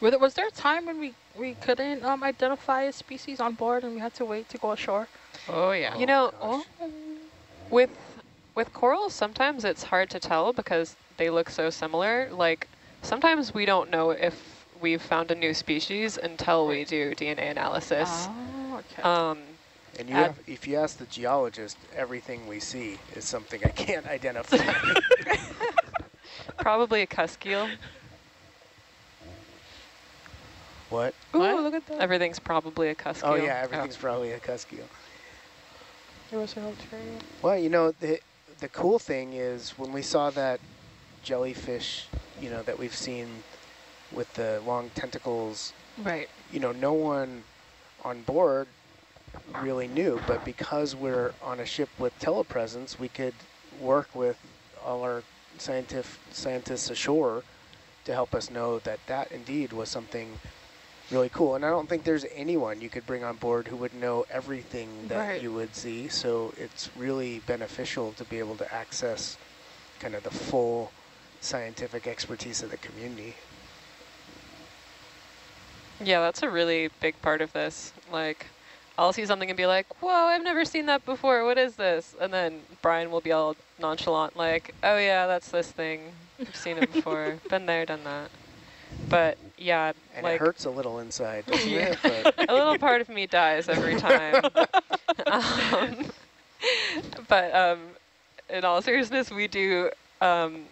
Were there, was there a time when we, we couldn't um, identify a species on board and we had to wait to go ashore? Oh, yeah. You know, gosh. with with corals, sometimes it's hard to tell because they look so similar. Like sometimes we don't know if we've found a new species until we do DNA analysis. Oh, okay. Um, And you have, if you ask the geologist, everything we see is something I can't identify. probably a cuskeel. what? Ooh, What? look at that. Everything's probably a cuskeel. Oh yeah, everything's probably a cuskeel. There was. Well, you know, the the cool thing is when we saw that jellyfish, you know, that we've seen with the long tentacles, right. you know, no one on board really knew, but because we're on a ship with telepresence, we could work with all our scientific scientists ashore to help us know that that indeed was something really cool. And I don't think there's anyone you could bring on board who would know everything that Right. you would see. So it's really beneficial to be able to access kind of the full scientific expertise of the community. Yeah, that's a really big part of this. Like, I'll see something and be like, whoa, I've never seen that before. What is this? And then Brian will be all nonchalant, like, oh yeah, that's this thing. I've seen it before. Been there, done that. But yeah, And like it hurts a little inside, doesn't Yeah. it? But a little part of me dies every time. um, but um, in all seriousness, we do um,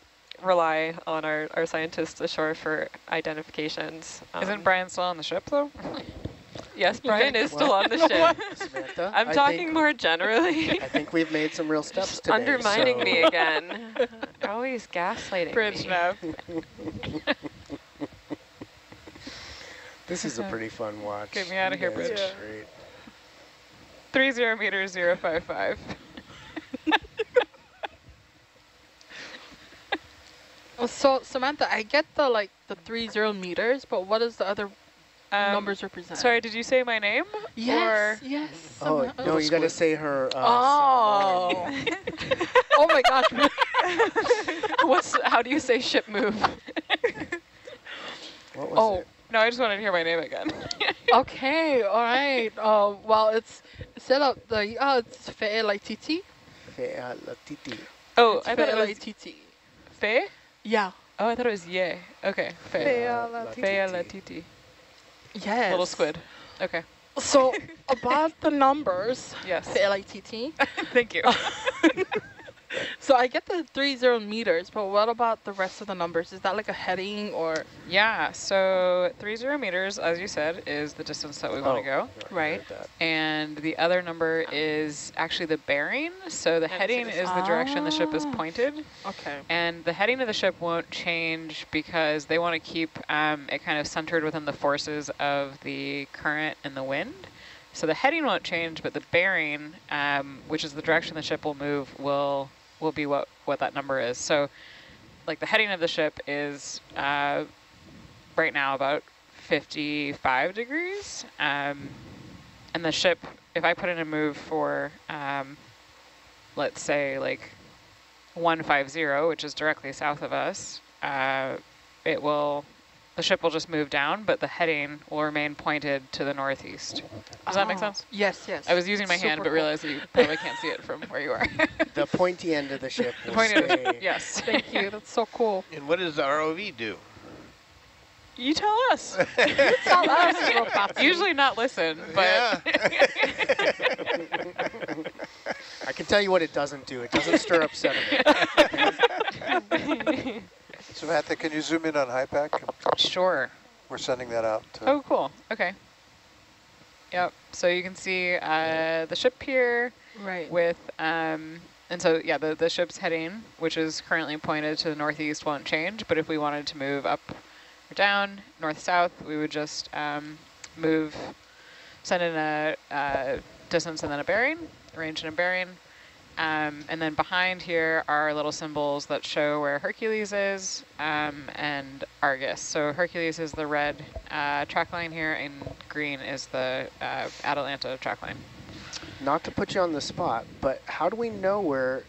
rely on our, our scientists ashore for identifications. Um, Isn't Brian still on the ship, though? Yes, Brian is still on the ship. Samantha, I'm talking think, more generally. I think we've made some real steps today. Undermining so- me again. Always gaslighting Bridge me. Nav. This is a pretty fun watch. Get me outta You here, guys are Bridge. great. Three zero meters, zero five five. Oh, So Samantha, I get the like the three zero meters, but what does the other Um, numbers represent? Sorry, did you say my name? Yes. Or Yes. Oh, Samantha. no, you got to say her. Uh, Oh. oh my gosh. What's how do you say ship move? What was Oh. it? No, I just wanted to hear my name again. okay. All right. Uh, well, it's set up the oh, it's Fe like Titi. Fe'alatiti. oh, It's I thought it was Titi. Faye? Yeah. Oh, I thought it was ye. Okay. Fe. Fea la la titi. Fea. Yes. Little squid. Okay. So about the numbers, Yes. FLITT. Thank you. So I get the three zero meters, but what about the rest of the numbers? Is that like a heading or yeah. So three zero meters, as you said, is the distance that we want to go. I Right. And the other number is actually the bearing. So the And heading it's- is the direction the ship is Ah. pointed. okay? And the heading of the ship won't change because they want to keep um, it kind of centered within the forces of the current and the wind. So the heading won't change, but the bearing, um, which is the direction the ship will move, will will be what, what that number is. So like the heading of the ship is uh, right now about 55 degrees. Um, and the ship, if I put in a move for, um, let's say like 150, which is directly south of us, uh, it will, the ship will just move down, but the heading will remain pointed to the northeast. Does that make Oh, sense? Yes, yes. I was using my hand, Super but cool. realized that you probably can't see it from where you are. The pointy end of the ship the will point stay. is, yes. Thank you. That's so cool. And what does the ROV do? You tell us. Tell us. Usually not listen, but yeah. I can tell you what it doesn't do. It doesn't stir up sediment. Samantha, can you zoom in on HYPACK? sure. We're sending that out. To Oh, cool. Okay. Yep. So you can see uh, the ship here Right. with, um, and so yeah, the, the ship's heading, which is currently pointed to the northeast, won't change. But if we wanted to move up or down, north-south, we would just um, move, send in a, uh distance and then a bearing, range and a bearing. Um, and then behind here are little symbols that show where Hercules is um, and Argus. So Hercules is the red uh, track line here, and green is the uh, Atalanta track line. Not to put you on the spot, but how do we know where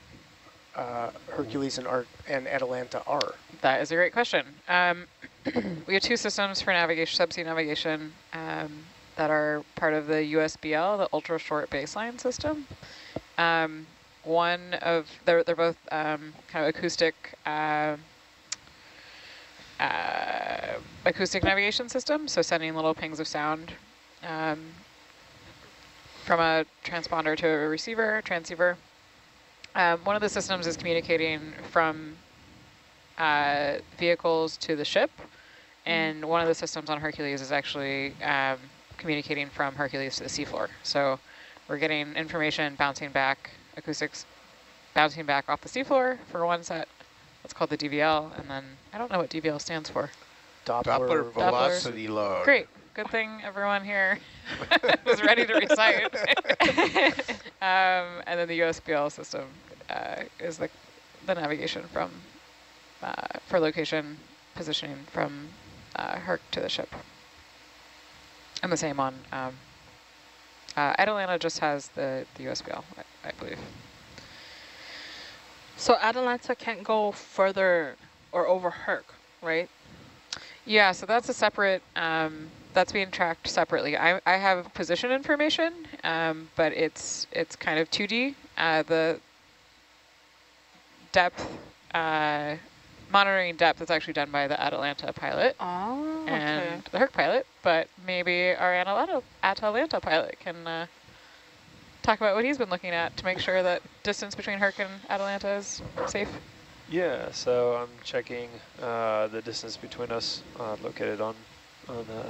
uh, Hercules and, Ar and Atalanta are? That is a great question. Um, we have two systems for navigation, subsea navigation, um, that are part of the USBL, the Ultra Short Baseline System. One of they're they're both um, kind of acoustic uh, uh, acoustic navigation systems, so sending little pings of sound um, from a transponder to a receiver, transceiver. Um, one of the systems is communicating from uh, vehicles to the ship, and one of the systems on Hercules is actually um, communicating from Hercules to the seafloor. So we're getting information bouncing back, acoustics bouncing back off the seafloor for one set. That's called the DVL, and then I don't know what DVL stands for. Doppler, Doppler velocity log. Great. Good thing everyone here was ready to recite. um, and then the USBL system uh, is the, the navigation from, uh, for location positioning from uh, Herc to the ship. And the same on, um, uh, Atalanta just has the, the USBL, I, I believe. So Atalanta can't go further or over Herc, right? Yeah, so that's a separate, um, that's being tracked separately. I, I have position information, um, but it's it's kind of 2D. Uh, the depth, uh, monitoring depth is actually done by the Atalanta pilot Oh, okay. and the Herc pilot, but maybe our Atalanta, Atalanta pilot can uh, talk about what he's been looking at to make sure that distance between Herc and Atalanta is safe. Yeah, so I'm checking uh, the distance between us uh, located on on uh,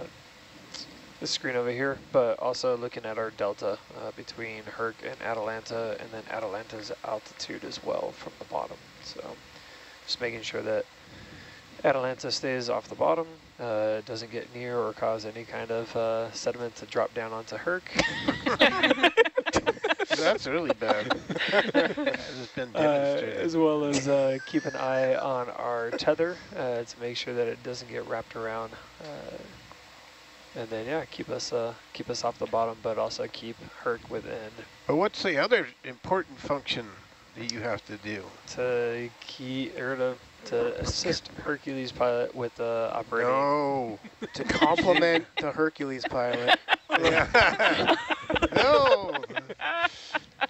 the screen over here, but also looking at our delta uh, between Herc and Atalanta, and then Atalanta's altitude as well from the bottom. So just making sure that Atalanta stays off the bottom, uh, doesn't get near or cause any kind of uh, sediment to drop down onto Herc. That's really bad. It's been Uh, as well as uh, keep an eye on our tether uh, to make sure that it doesn't get wrapped around. Uh, and then yeah, keep us uh, keep us off the bottom, but also keep Herc within but what's the other important function that you have to do? to keep or to, to assist Hercules pilot with the operating. No. To complement the Hercules pilot. Yeah. no.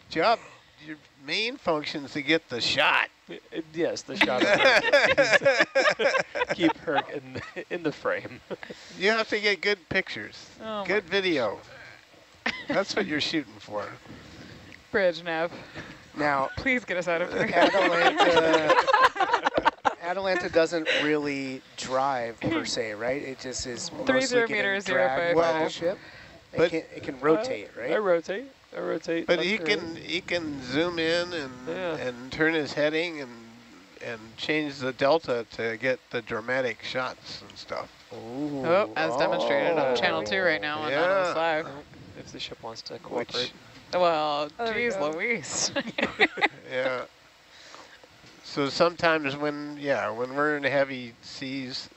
Job, your main function is to get the shot. Uh, yes, the shot. Keep her in, the- in the frame. You have to get good pictures, Oh good video. That's what you're shooting for. Bridge nav. Now, Please get us out of here. Atalanta, Atalanta doesn't really drive per se, right? It just is Three mostly zero getting meters, zero dragged five by the five. ship. It But- can, it can rotate, I right? rotate. I rotate. But he can right. he can zoom in and Yeah. and turn his heading and and change the delta to get the dramatic shots and stuff. Ooh, Oh, as demonstrated on oh. Channel 2 right now on Yeah. Nautilus Live. Oh if the ship wants to Which cooperate. Well, Oh, we geez go. Louise. yeah. So sometimes when yeah when we're in heavy seas,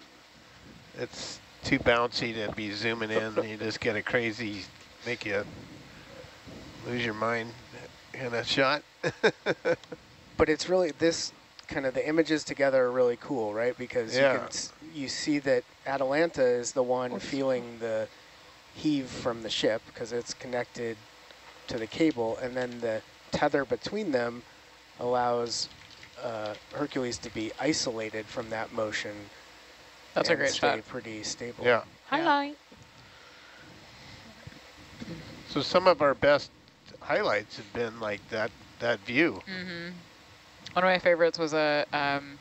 it's too bouncy to be zooming in. You just get a crazy, make you lose your mind in a shot. But it's really this kind of the images together are really cool, right? Because Yeah. you can s- you see that Atalanta is the one feeling the heave from the ship because it's connected to the cable, and then the tether between them allows uh, Hercules to be isolated from that motion. That's a great stay shot. pretty stable. yeah. Highlight. So some of our best highlights have been like that that view. Mm -hmm. One of my favorites was a, um,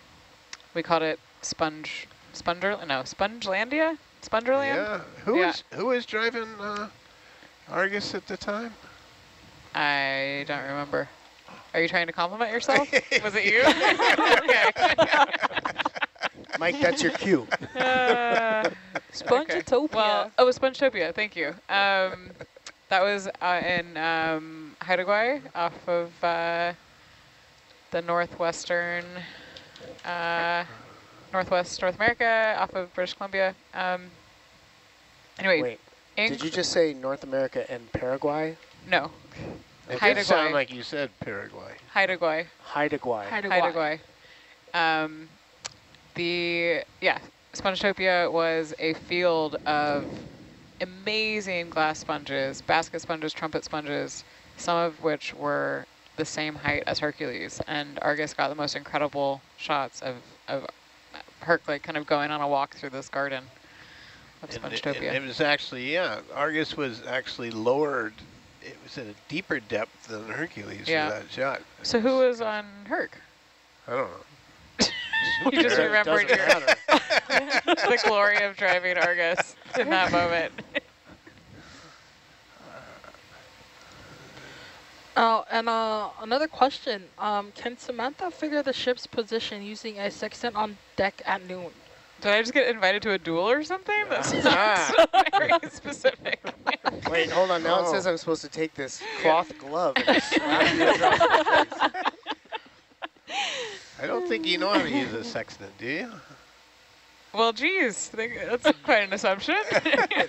we called it Sponge, Sponger, no, Spongelandia? Spongerland? Yeah. Who Yeah. was who was driving uh, Argus at the time? I don't remember. Are you trying to compliment yourself? was it you? okay. Mike, that's your cue. Uh, Spongetopia. Well, oh, Spongetopia, thank you. Um, that was uh, in um, Haida off of uh, the northwestern, uh, northwest North America, off of British Columbia. Um, anyway, Wait, inc- did you just say North America and Paraguay? no, It Haida did sound like you said Paraguay. Haida Gwaii. Haida Gwaii. Haida Haida Gwaii. Gwaii. Um, the, yeah, Spongetopia was a field of amazing glass sponges, basket sponges, trumpet sponges, some of which were the same height as Hercules. And Argus got the most incredible shots of, of Hercules kind of going on a walk through this garden of And it, Spongetopia. and it was actually, yeah, Argus was actually lowered. It was at a deeper depth than Hercules Yeah. for that shot. so who was on Herc? I don't know. You just It remembered your, matter. the glory of driving Argus in that moment. Oh, and uh, another question. Um, can Samantha figure the ship's position using a sextant on deck at noon? Did I just get invited to a duel or something? That's Ah. very specific. Wait, hold on. Now it says Oh. I'm supposed to take this cloth glove and slap you across the face. I don't think you know how to use a sextant, do you? well, geez, that's quite an assumption.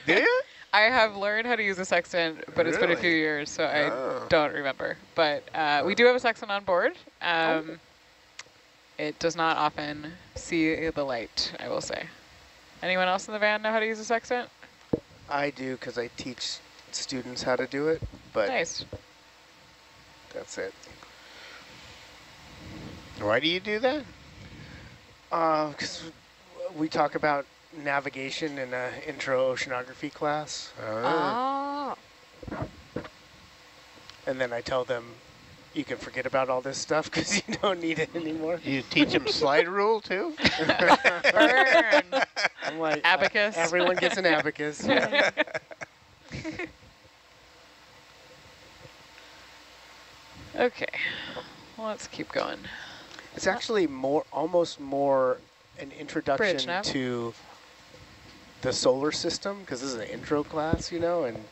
do you? I have learned how to use a sextant, but it's been a few years, so I Oh. don't remember. But uh, we do have a sextant on board. Um, It does not often see the light, I will say. Anyone else in the van know how to use a sextant? I do because I teach students how to do it, but nice. that's it. Why do you do that? Because we talk about navigation in an intro oceanography class, Ah. Ah. and then I tell them you can forget about all this stuff because you don't need it anymore. You teach them slide rule too? Burn. I'm like, uh, Abacus. everyone gets an abacus. Yeah. okay, let's keep going. It's actually more, almost more an introduction to the solar system because this is an intro class, you know, and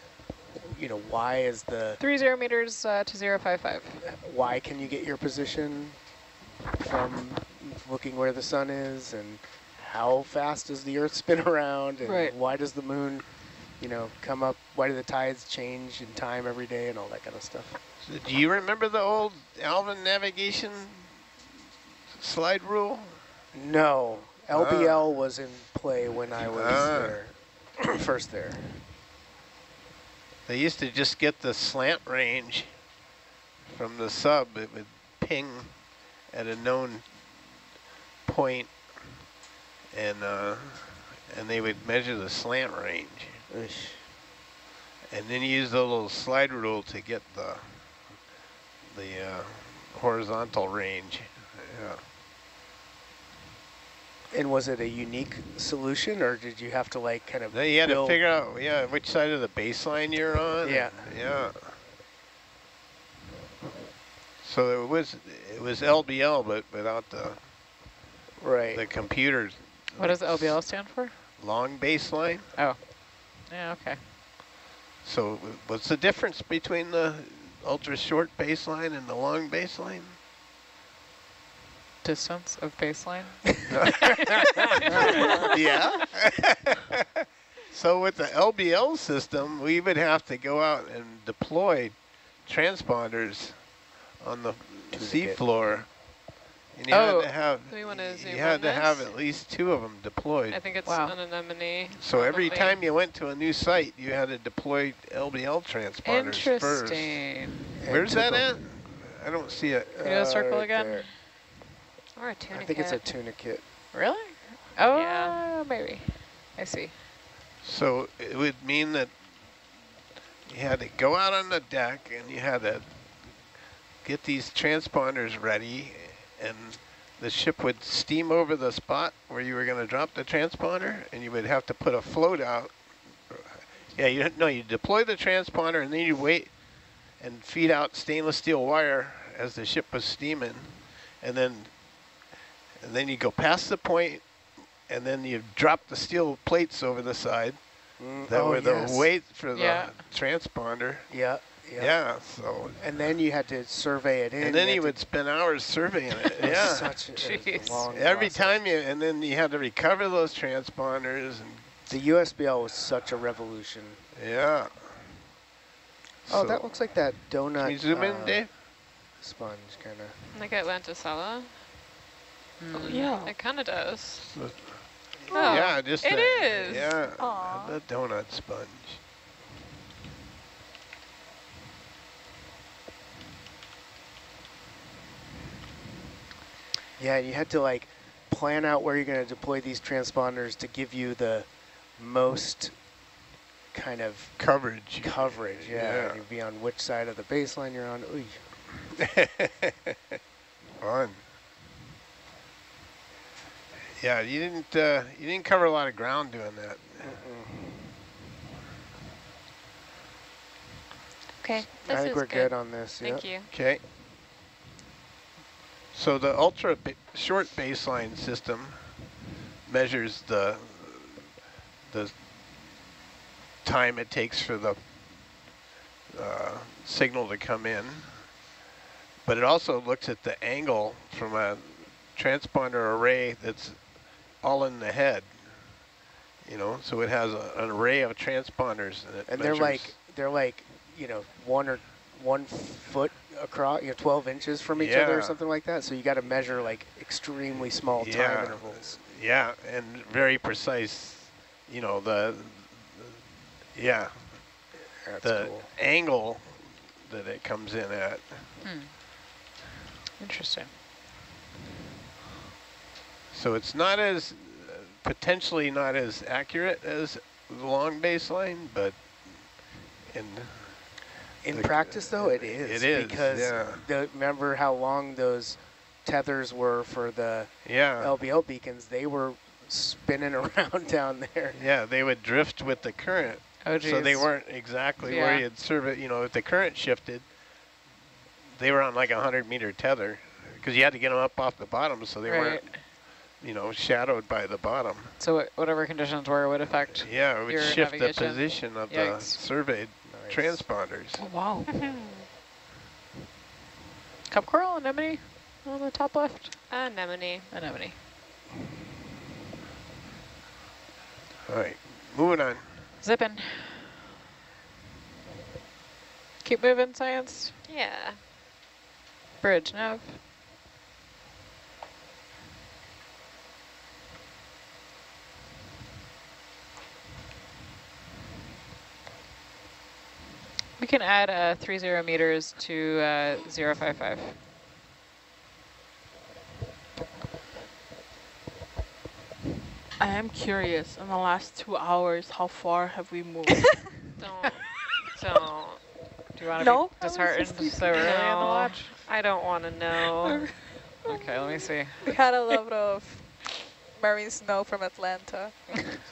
you know why is the Three zero meters uh, to zero five five. why can you get your position from looking where the sun is and how fast does the earth spin around and Right. why does the moon you know come up why do the tides change in time every day and all that kind of stuff So do you remember the old Alvin navigation slide rule? no lbl was in play when i was Ah. there first there They used to just get the slant range from the sub. It would ping at a known point, and uh, and they would measure the slant range, Ish. and then use the little slide rule to get the the uh, horizontal range. Yeah. And was it a unique solution, or did you have to like kind of Then you had to figure out, yeah, which side of the baseline you're on. Yeah. Yeah. So it was it was LBL, but without the right? the computers. What does LBL stand for? long baseline. Oh. Yeah, okay. So what's the difference between the ultra short baseline and the long baseline? Distance of baseline. yeah. so with the LBL system, we would have to go out and deploy transponders on the seafloor. And you Oh. had to have we wanna zoom you had on to have at least two of them deployed. I think it's Wow. an anemone. So every probably. time you went to a new site, you had to deploy LBL transponders first. Interesting. Where's that at? I don't see it. Can you do a uh, circle right again? there. Or a I tunicate. think it's a tunicate. Really? Oh, Yeah. maybe. I see. So it would mean that you had to go out on the deck and you had to get these transponders ready and the ship would steam over the spot where you were going to drop the transponder and you would have to put a float out. Yeah, you no, you deploy the transponder and then you wait and feed out stainless steel wire as the ship was steaming and then and then you go past the point and then you drop the steel plates over the side Mm, that oh, were the yes. weight for the Yeah. transponder. Yeah, yeah. Yeah. so And then you had to survey it in. and then you he would spend hours surveying it. to- it was yeah. Such a, it was Jeez. a long Every process. time you and then you had to recover those transponders and The USBL was such a revolution. yeah. Oh, So- that looks like that donut. Can you zoom in, uh, Dave? Sponge kind of. Like Atlantisella. Mm. Yeah. It kind of does. So- Oh, yeah, just it a- is. Yeah, Aw. the donut sponge. Yeah, you had to like plan out where you're going to deploy these transponders to give you the most kind of Coverage. coverage. Yeah, Yeah. you'd be on which side of the baseline you're on. Ooh. Fun. Yeah, you didn't uh, you didn't cover a lot of ground doing that. Okay, this I think we're good. on this. Thank yeah. you. Okay. So the ultra ba short baseline system measures the the time it takes for the uh, signal to come in, but it also looks at the angle from a transponder array that's all in the head. You know, so it has a, an array of transponders, and, it And they're like they're like you know one or one foot across, you know, 12 inches from each other or something like that. So you got to measure like extremely small Yeah. time intervals. Yeah, and very precise. You know the, the yeah That's the cool. angle that it comes in at. Hmm. Interesting. So it's not as potentially not as accurate as the long baseline, but in In the- practice, though, it is. It is, because yeah. the, remember how long those tethers were for the yeah LBL beacons? They were spinning around down there. yeah they would drift with the current, Oh, so they weren't exactly where you'd serve it. You know, if the current shifted, they were on like a hundred meter tether because you had to get them up off the bottom, so they Right. weren't you know shadowed by the bottom. So whatever conditions were would affect. Yeah, it would Your shift the position of the surveyed Nice. transponders. Oh, wow. Cup coral, anemone on the top left. Anemone. Anemone. All right, moving on. Zipping. Keep moving, science. Yeah. Bridge, nav. We can add uh, 30 meters to uh, 055. I am curious, in the last two hours, how far have we moved? don't, don't. Do you want to no? be disheartened so early on the watch? I don't want to know. okay, let me see. We had a lot of marine snow from Atalanta.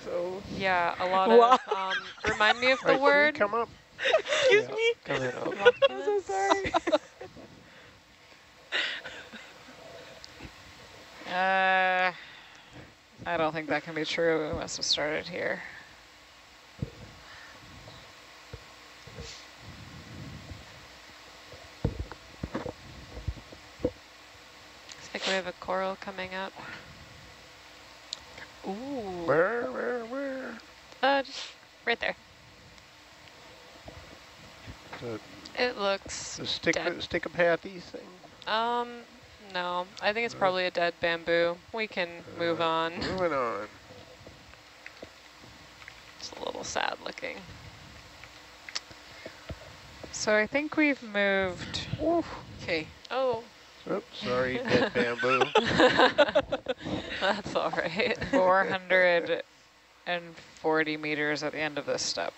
so yeah, a lot wow. of. Um, remind me of the right, word. Come up. Excuse Yeah. me. Come in, oh. I'm so sorry. Uh, I don't think that can be true. We must have started here. Looks like we have a coral coming up. Ooh. Where, where, where? Uh, just right there. The, It looks the stick, dead. Stichopathes thing? Um, no. I think it's probably a dead bamboo. We can move Uh, on. Moving on. It's a little sad looking. So I think we've moved Okay. Oh, Oops, sorry, dead bamboo. that's all right. 440 meters at the end of this step.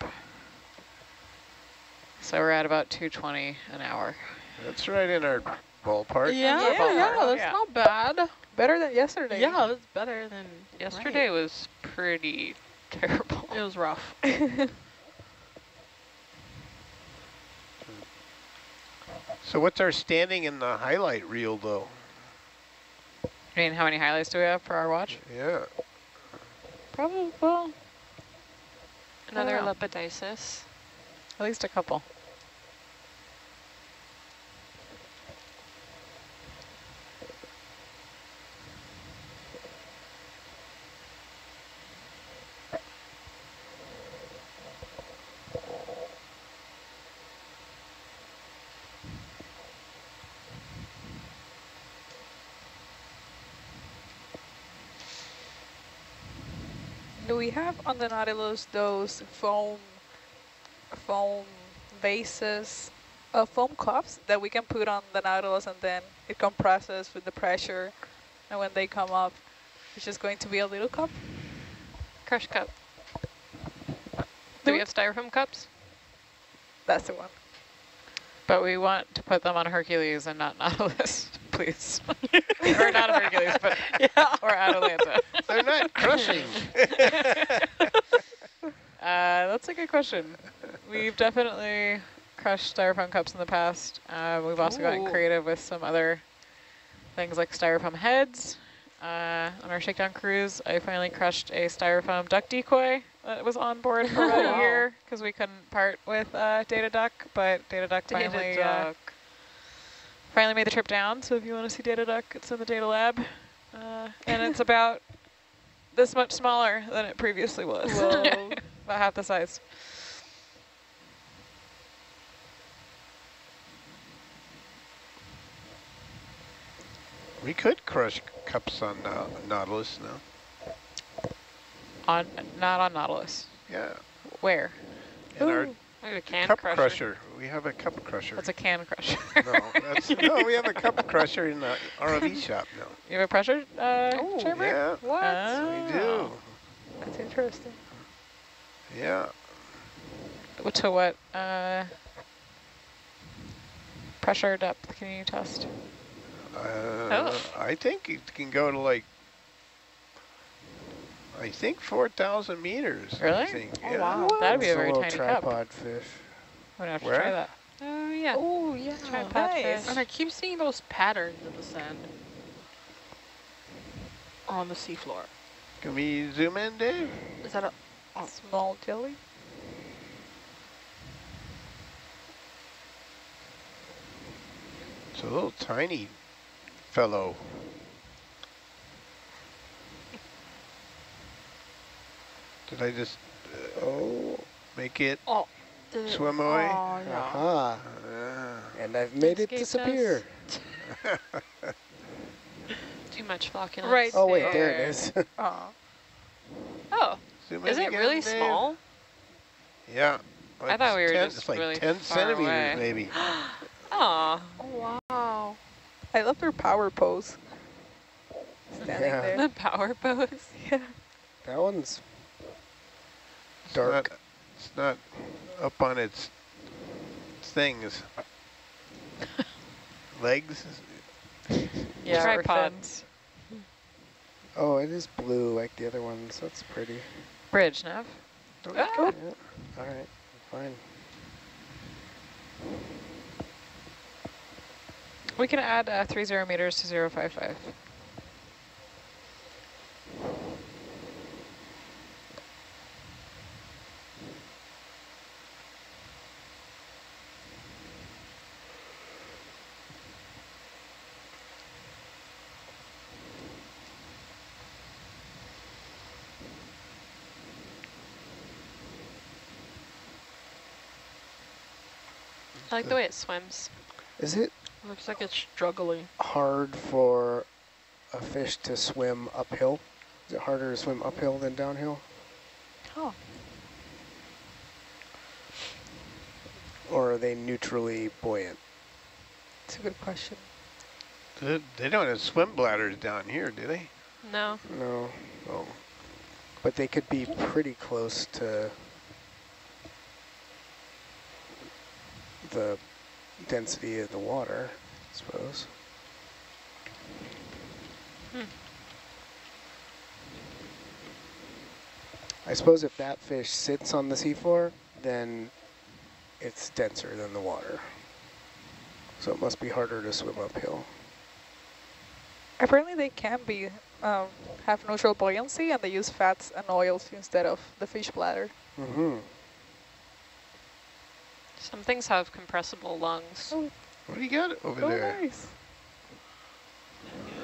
So we're at about 220 an hour. That's right in our ballpark. Yeah, Yeah, yeah, that's yeah. not bad. Better than yesterday. Yeah, that's better than Yesterday was pretty terrible. It was rough. So what's our standing in the highlight reel, though? I mean, how many highlights do we have for our watch? Yeah. Probably, well, Another Wow. At least a couple. Do we have on the Nautilus those foam, foam vases, uh, foam cups that we can put on the Nautilus and then it compresses with the pressure, and when they come up, it's just going to be a little cup? Crush cup. Do Do we we- have styrofoam cups? That's the one. But we want to put them on Hercules and not Nautilus, please. or not Hercules, but yeah. or Atalanta. They're not crushing. Uh, that's a good question. We've definitely crushed styrofoam cups in the past. Uh, we've also gotten creative with some other things like styrofoam heads. Uh, on our shakedown cruise, I finally crushed a styrofoam duck decoy that was on board for about Wow. a year because we couldn't part with uh, Data Duck, but Data Duck finally uh, finally made the trip down. So if you want to see Data Duck, it's in the Data Lab, uh, and it's about this much smaller than it previously was. about half the size. We could crush cups on uh, Nautilus now. On not on Nautilus. Yeah. Where? And our a can cup crusher. crusher. We have a cup crusher. That's a can crusher. no, that's, no, we have a cup crusher in the ROV shop now. you have a pressure uh, Oh, chamber? Yeah, What? we do. Oh. That's interesting. Yeah. What to what uh, pressure depth can you test? Uh, I think it can go to like, I think 4,000 meters. I Really? think. Oh, yeah. wow. That'd be a It's very little tiny cup. tripod fish. I'm gonna have to try that. Oh, yeah. Oh, yeah. Tripod nice. fish. And I keep seeing those patterns in the sand. On the seafloor. Can we zoom in, Dave? Is that a Small jelly. It's a little tiny fellow. Did I just, uh, oh, make it oh did it- swim away? Oh, yeah. Aha. Uh, And I've made it disappear. Too much flocculence. Right. Oh, wait, there it There. is. Oh. Oh, zoom is it really Dave. small? Yeah. I thought we were 10, just It's like really 10 far centimeters, away. maybe. Oh, wow. I love their power pose. Standing Yeah. there. The power pose. Yeah. That one's It's dark. not, it's not up on its things. Legs? Yeah, Tripods. Oh, it is blue like the other ones. That's pretty. Bridge, Nav. Oh, Ah. yeah. All right, fine. We can add uh, 30 meters to 055. I like the way it swims. Is it Looks like it's struggling. hard for a fish to swim uphill? Is it harder to swim uphill than downhill? Oh. Or are they neutrally buoyant? It's a good question. They they don't have swim bladders down here, do they? No. No, Oh, but they could be pretty close to the density of the water, I suppose. Hmm. I suppose if that fish sits on the seafloor, then it's denser than the water. So it must be harder to swim uphill. Apparently they can be um, have neutral buoyancy and they use fats and oils instead of the fish bladder. Mm-hmm. Some things have compressible lungs. Oh. what do you got over Oh, there? nice.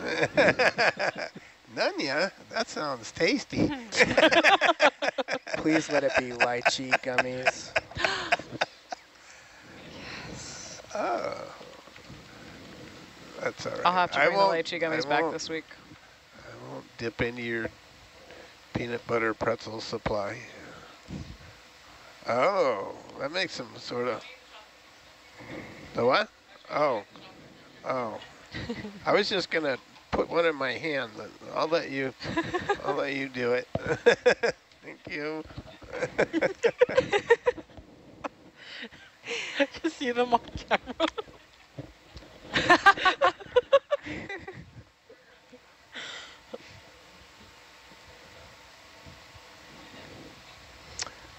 Nunya? That sounds tasty. Please let it be lychee gummies. Yes. Oh. That's all right. I'll have to I bring the won't- lychee gummies I back this week. I won't dip into your peanut butter pretzel supply. Oh, that makes them sort of. The what? Oh, oh. I was just gonna put one in my hand. but I'll let you. I'll let you do it. Thank you. I can see them on camera.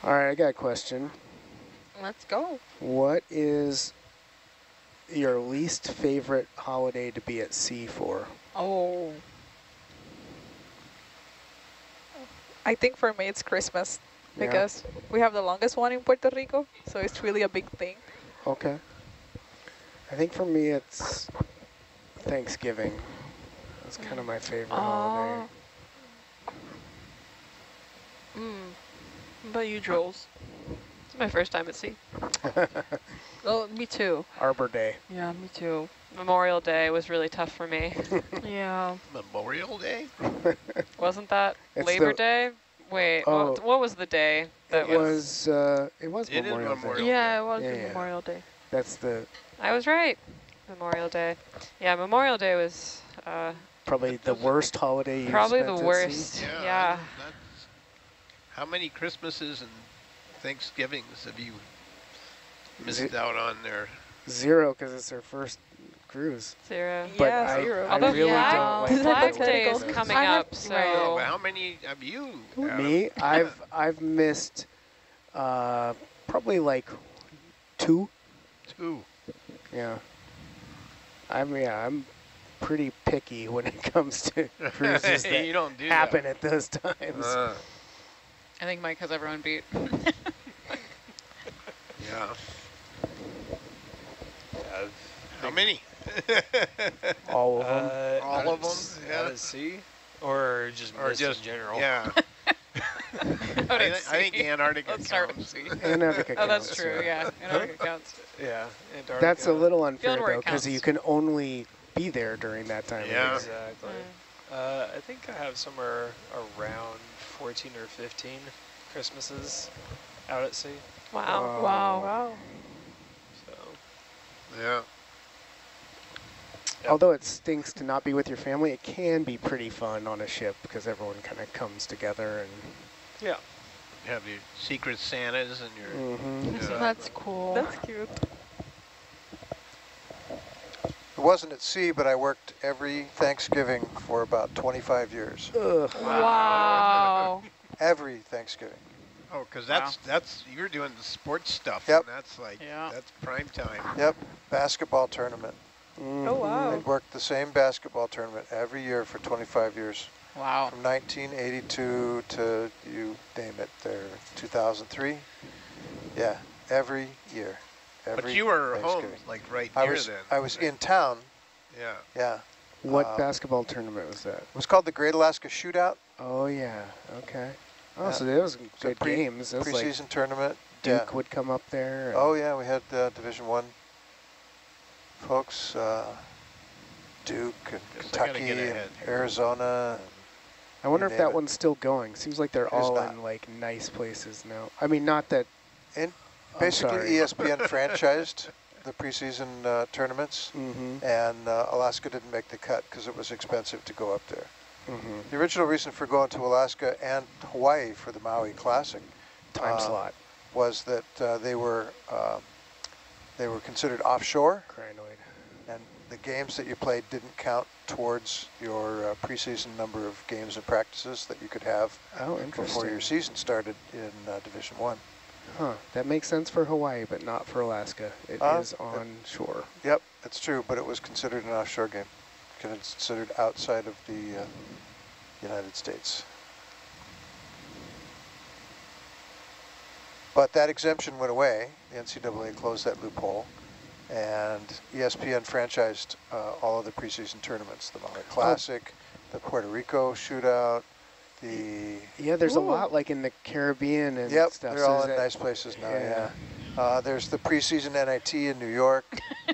All right, I got a question. Let's go. What is your least favorite holiday to be at sea for? Oh, I think for me it's Christmas Yeah, because we have the longest one in Puerto Rico, so it's really a big thing. Okay. I think for me it's Thanksgiving. That's kind of my favorite holiday. mm. What about you, Jules? It's my first time at sea. Oh, me too. Arbor Day. Yeah, me too. Memorial Day was really tough for me. Yeah. Memorial Day. Wasn't that It's Labor Day? Wait, Oh. what, what was the day that It was? was uh, it was It is Memorial Memorial Day. Yeah, it was Yeah, yeah. Memorial Day. That's the I was right. Memorial Day. Yeah, Memorial Day was uh, probably the worst holiday. you probably the spent at sea. worst. Yeah. Yeah. That's, how many Christmases and Thanksgivings have you missed Ze- out on there? Zero because it's our first cruise. Zero. But yeah, I, zero. I Although really Flag- don't like Is that Flag the Day is coming I have- up, so right. Oh, how many have you? Adam? Me, I've I've missed uh, probably like two. Two. Yeah. I'm yeah, I'm pretty picky when it comes to cruises that you don't do happen at those times. Uh, I think Mike has everyone beat. yeah. Yeah, How many? All of them. uh, All of at s- them? Out Yeah. at sea, or just or just in general. Yeah. I, at thi- I think sea. Antarctica Let's start with counts. sea. Antarctica Oh, that's true. Yeah, Antarctica counts. Yeah, Antarctica. That's a little unfair Field though, because you can only be there during that time. Yeah. year. Exactly. Uh, I think I have somewhere around 14 or 15 Christmases out at sea. Wow. Wow. Wow. Wow. So Yeah. although it stinks to not be with your family, it can be pretty fun on a ship because everyone kind of comes together and. Yeah. You have your secret Santas and your. Mhm. So Yeah. that's cool. That's cute. It wasn't at sea, but I worked every Thanksgiving for about 25 years. Ugh. wow. Every Thanksgiving. Oh, because that's that's you're doing the sports stuff. Yep. And that's like Yeah. that's prime time. Yep, basketball tournament. Oh, Mhm. wow. I'd worked the same basketball tournament every year for 25 years. Wow. From 1982 to, you name it, there, 2003. Yeah, every year. Every But you were home like right I was, then. I was in town, Yeah. yeah. What Um, basketball tournament was that? It was called the Great Alaska Shootout. Oh yeah. Okay. Oh, Yeah. so there was So good pre- games. It was like Preseason tournament. Duke yeah. would come up there. Oh yeah, we had uh, Division One folks, uh, Duke and Guess Kentucky and ahead here. Arizona. I wonder if that it. one's still going. Seems like they're It's all in like nice places now. I mean, not that. And I'm Basically. ESPN franchised the preseason uh, tournaments, Mm-hmm. and uh, Alaska didn't make the cut because it was expensive to go up there. Mm-hmm. The original reason for going to Alaska and Hawaii for the Maui Classic Time Uh, slot. was that uh, they were um they were considered offshore, Crinoid. and the games that you played didn't count towards your uh, preseason number of games and practices that you could have Oh, before your season started in uh, Division One. Huh. That makes sense for Hawaii, but not for Alaska. It is Uh, on shore. Yep, that's true, but it was considered an offshore game. Considered outside of the uh, United States. But that exemption went away. The NCAA closed that loophole, and ESPN franchised uh, all of the preseason tournaments: the Maui Classic, the Puerto Rico Shootout, the Yeah, there's a lot like in the Caribbean and Yep, stuff. they're so all in nice places now, yeah. yeah. Uh, there's the preseason NIT in New York.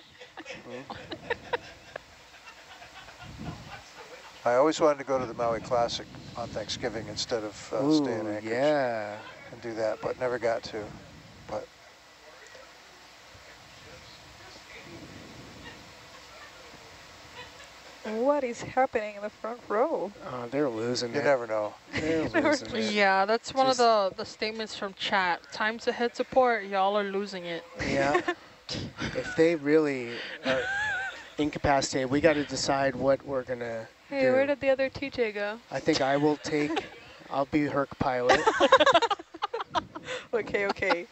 I always wanted to go to the Maui Classic on Thanksgiving instead of uh, stay in Anchorage yeah. and do that, but never got to. But What is happening in the front row? Uh, they're losing you it. never know. They're losing it. Yeah, that's one Just- of the, the statements from chat. Times ahead support, y'all are losing it. Yeah. if they really are incapacitated, we got to decide what we're going to do. Hey, do. where did the other TJ go? I think I will take, I'll be Herc pilot. Okay, okay.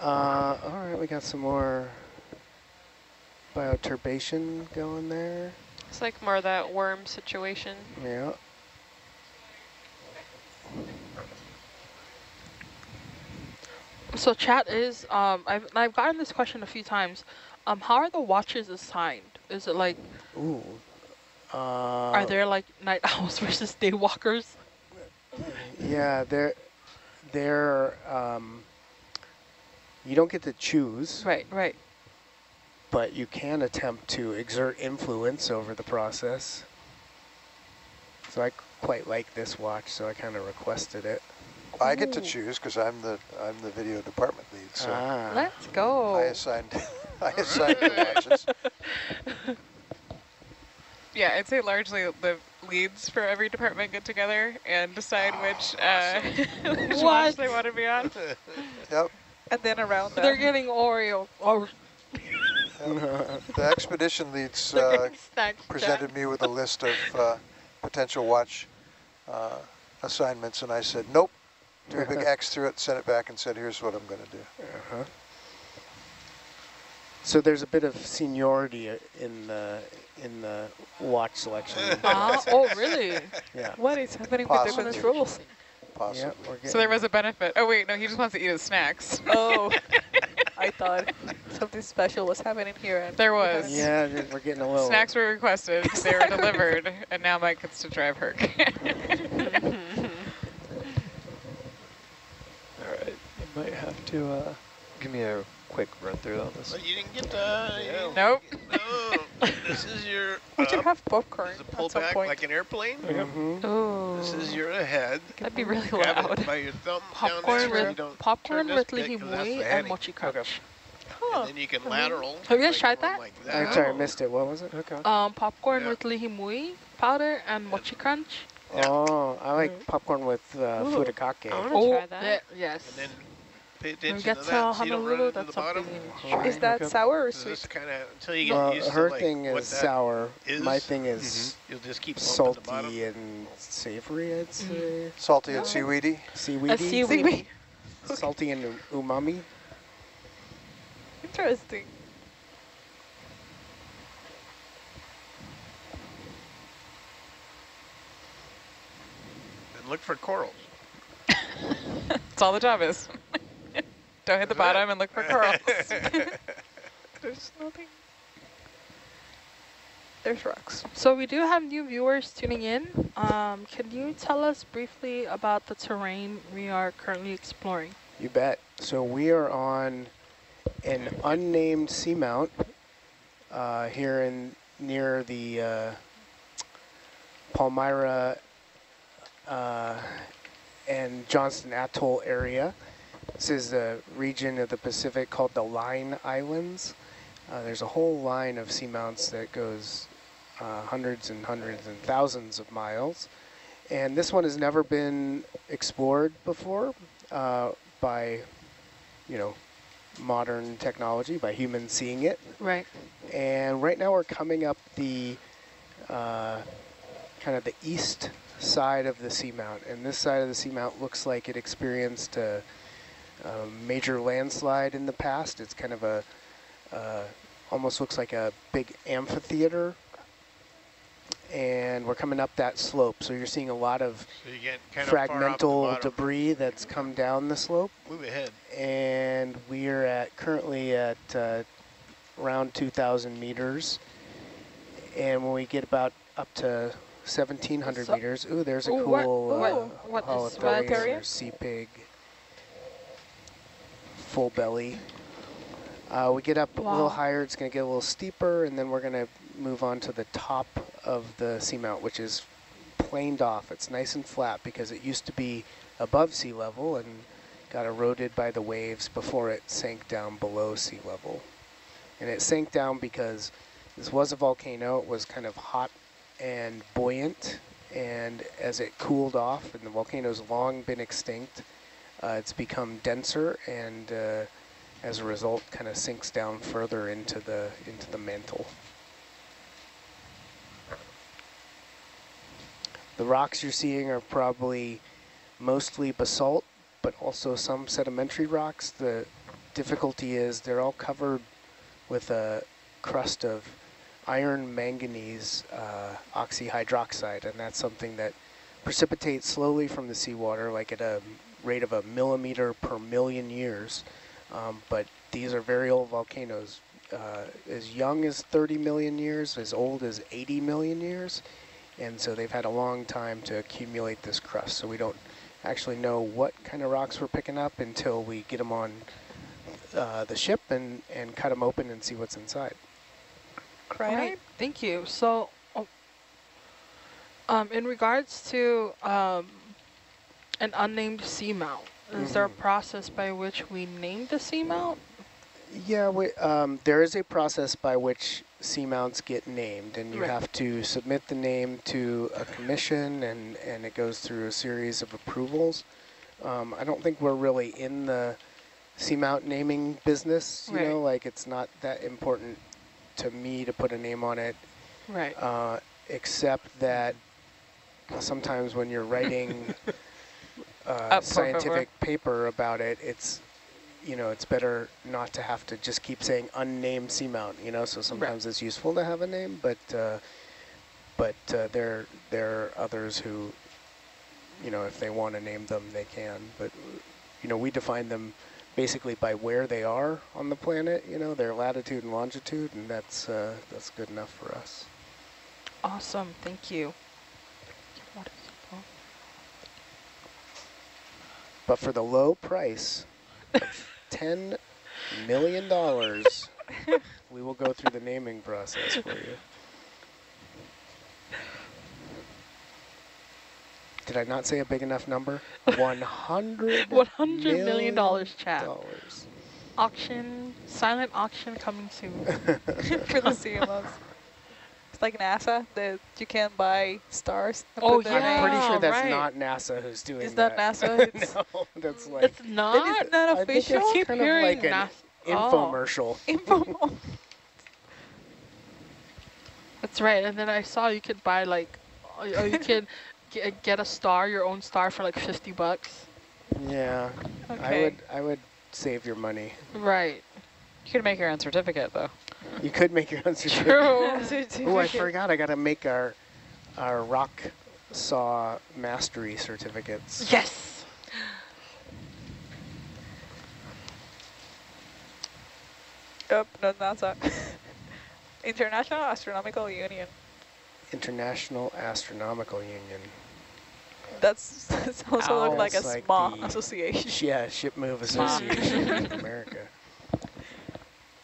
Uh, all right, we got some more bioturbation going there. It's like more of that worm situation. Yeah. So chat is, um, I've, I've gotten this question a few times. Um, how are the watches assigned? Is it like, Ooh. Uh, are there like night owls versus day walkers? Yeah, they're, they're, um, you don't get to choose, Right, right. But you can attempt to exert influence over the process. So I quite like this watch, so I kind of requested it. I get to choose because I'm the I'm the video department lead, so ah. Let's go. I assigned I assigned the watches. Yeah, I'd say largely the leads for every department get together and decide which, uh, which watch they want to be on. Yep. And then around They're getting Oreo. Or The expedition leads uh, getting snacks. chat. presented me with a list of uh, potential watch uh, assignments, and I said, nope. Drew a big X through it, sent it back, and said, here's what I'm going to do. Uh-huh. So there's a bit of seniority uh, in the in the watch selection. Ah, oh, really? yeah. What is happening Possibly. with the controls? Possibly. Yeah, we're So there was a benefit. Oh wait, no, he just wants to eat his snacks. Oh, I thought something special was happening here. And There was. Yeah, we're getting a little. Snacks were requested, they were delivered, and now Mike gets to drive Herc. All right. You might have to uh, give me a quick run through on this. But you didn't get the. you Nope. No. this is your. We should up, have popcorn Is it at pull some back point. like an airplane? Mhm. Oh. This is your ahead. That'd be really Grab loud. it by your thumb popcorn down there. You with don't popcorn with this bit 'cause that's li hing mui the and mochi crunch. Oh. and then you can lateral. Have you guys like tried that? Like I'm sorry, I missed it. What was it? Okay. Um, popcorn Yeah. with li hing mui powder and mochi crunch. Yeah. Oh, I like popcorn with uh, Ooh. furikake. I wanna try that. yeah, yes. And then pay attention we to get that to so you don't run Honolulu, into the that's bottom. something we need to try. Is that Okay. sour or sweet? just kind of until you get Well, used her to like thing what is that sour. My is, thing is mm-hmm, You'll just keep bumping the salty and savory, I'd mm-hmm. say. Salty and seaweedy. Seaweedy. seaweed. Salty and umami. Interesting. And look for corals. That's all the job is. Don't hit the bottom and look for corals. There's nothing. There's rocks. So we do have new viewers tuning in. Um, can you tell us briefly about the terrain we are currently exploring? You bet. So we are on an unnamed seamount uh, here in near the uh, Palmyra uh, and Johnston Atoll area. This is the region of the Pacific called the Line Islands. Uh, there's a whole line of seamounts that goes uh, hundreds and hundreds and thousands of miles. And this one has never been explored before uh, by, you know, modern technology, by humans seeing it. Right. And right now we're coming up the uh, kind of the east side of the seamount. And this side of the seamount looks like it experienced a, a major landslide in the past. It's kind of a, uh, almost looks like a big amphitheater. And we're coming up that slope. So you're seeing a lot of So you kind of far off the fragmental bottom. debris that's come down the slope Move ahead. and we are at currently at uh, around 2,000 meters. And when we get about up to 1,700 So- meters, ooh, there's a Ooh, cool what- uh, what is- holothurian what- or sea pig, full belly. Uh, we get up a little higher, it's going to get a little steeper, and then we're going to move on to the top of the seamount, which is planed off. It's nice and flat because it used to be above sea level and got eroded by the waves before it sank down below sea level. And it sank down because this was a volcano. It was kind of hot and buoyant. And as it cooled off, and the volcano's long been extinct, uh, it's become denser and uh, as a result kind of sinks down further into the into the mantle. The rocks you're seeing are probably mostly basalt, but also some sedimentary rocks. The difficulty is they're all covered with a crust of iron manganese uh, oxyhydroxide, and that's something that precipitates slowly from the seawater, like at a rate of a millimeter per million years. Um, but these are very old volcanoes, uh, as young as 30 million years, as old as 80 million years. And so they've had a long time to accumulate this crust. So we don't actually know what kind of rocks we're picking up until we get them on uh, the ship and, and cut them open and see what's inside. Right. Thank you. So, oh, um, in regards to um, an unnamed seamount, is there a Mhm. process by which we name the seamount? Yeah, we, um, there is a process by which seamounts get named, and you Right. have to submit the name to a commission, and, and it goes through a series of approvals. Um, I don't think we're really in the seamount naming business, you know, like it's not that important to me to put a name on it, Right. uh, except that sometimes when you're writing uh, scientific paper about it, it's you know it's better not to have to just keep saying unnamed seamount. You know, so sometimes it's useful to have a name, but uh, but uh, there there are others who you know if they want to name them, they can. But you know, we define them basically by where they are on the planet. You know, their latitude and longitude, and that's uh, that's good enough for us. Awesome. Thank you. What is it? But for the low price of $10 million, dollars, we will go through the naming process for you. Did I not say a big enough number? $100 $100 million, chat. dollars. auction, silent auction coming soon. for the CMOs. It's like NASA that you can buy stars. Oh, put their yeah. I'm pretty sure that's right. not NASA who's doing that. Is that. that NASA? It's- no, that's like it's not. It's not I think it's official. keep kind of hearing like an nas- oh. infomercial. That's right. And then I saw you could buy like, or or you could get, get a star, your own star for like 50 bucks. Yeah, Okay. I would I would save your money. Right. You could make your own certificate though. You could make your own certificate. True. Oh, I forgot. I gotta make our our rock saw mastery certificates. yes. Yep, no NASA. International Astronomical Union. International Astronomical Union. That's that also look like a Sounds like small the- association. Yeah, Ship Move Association of America.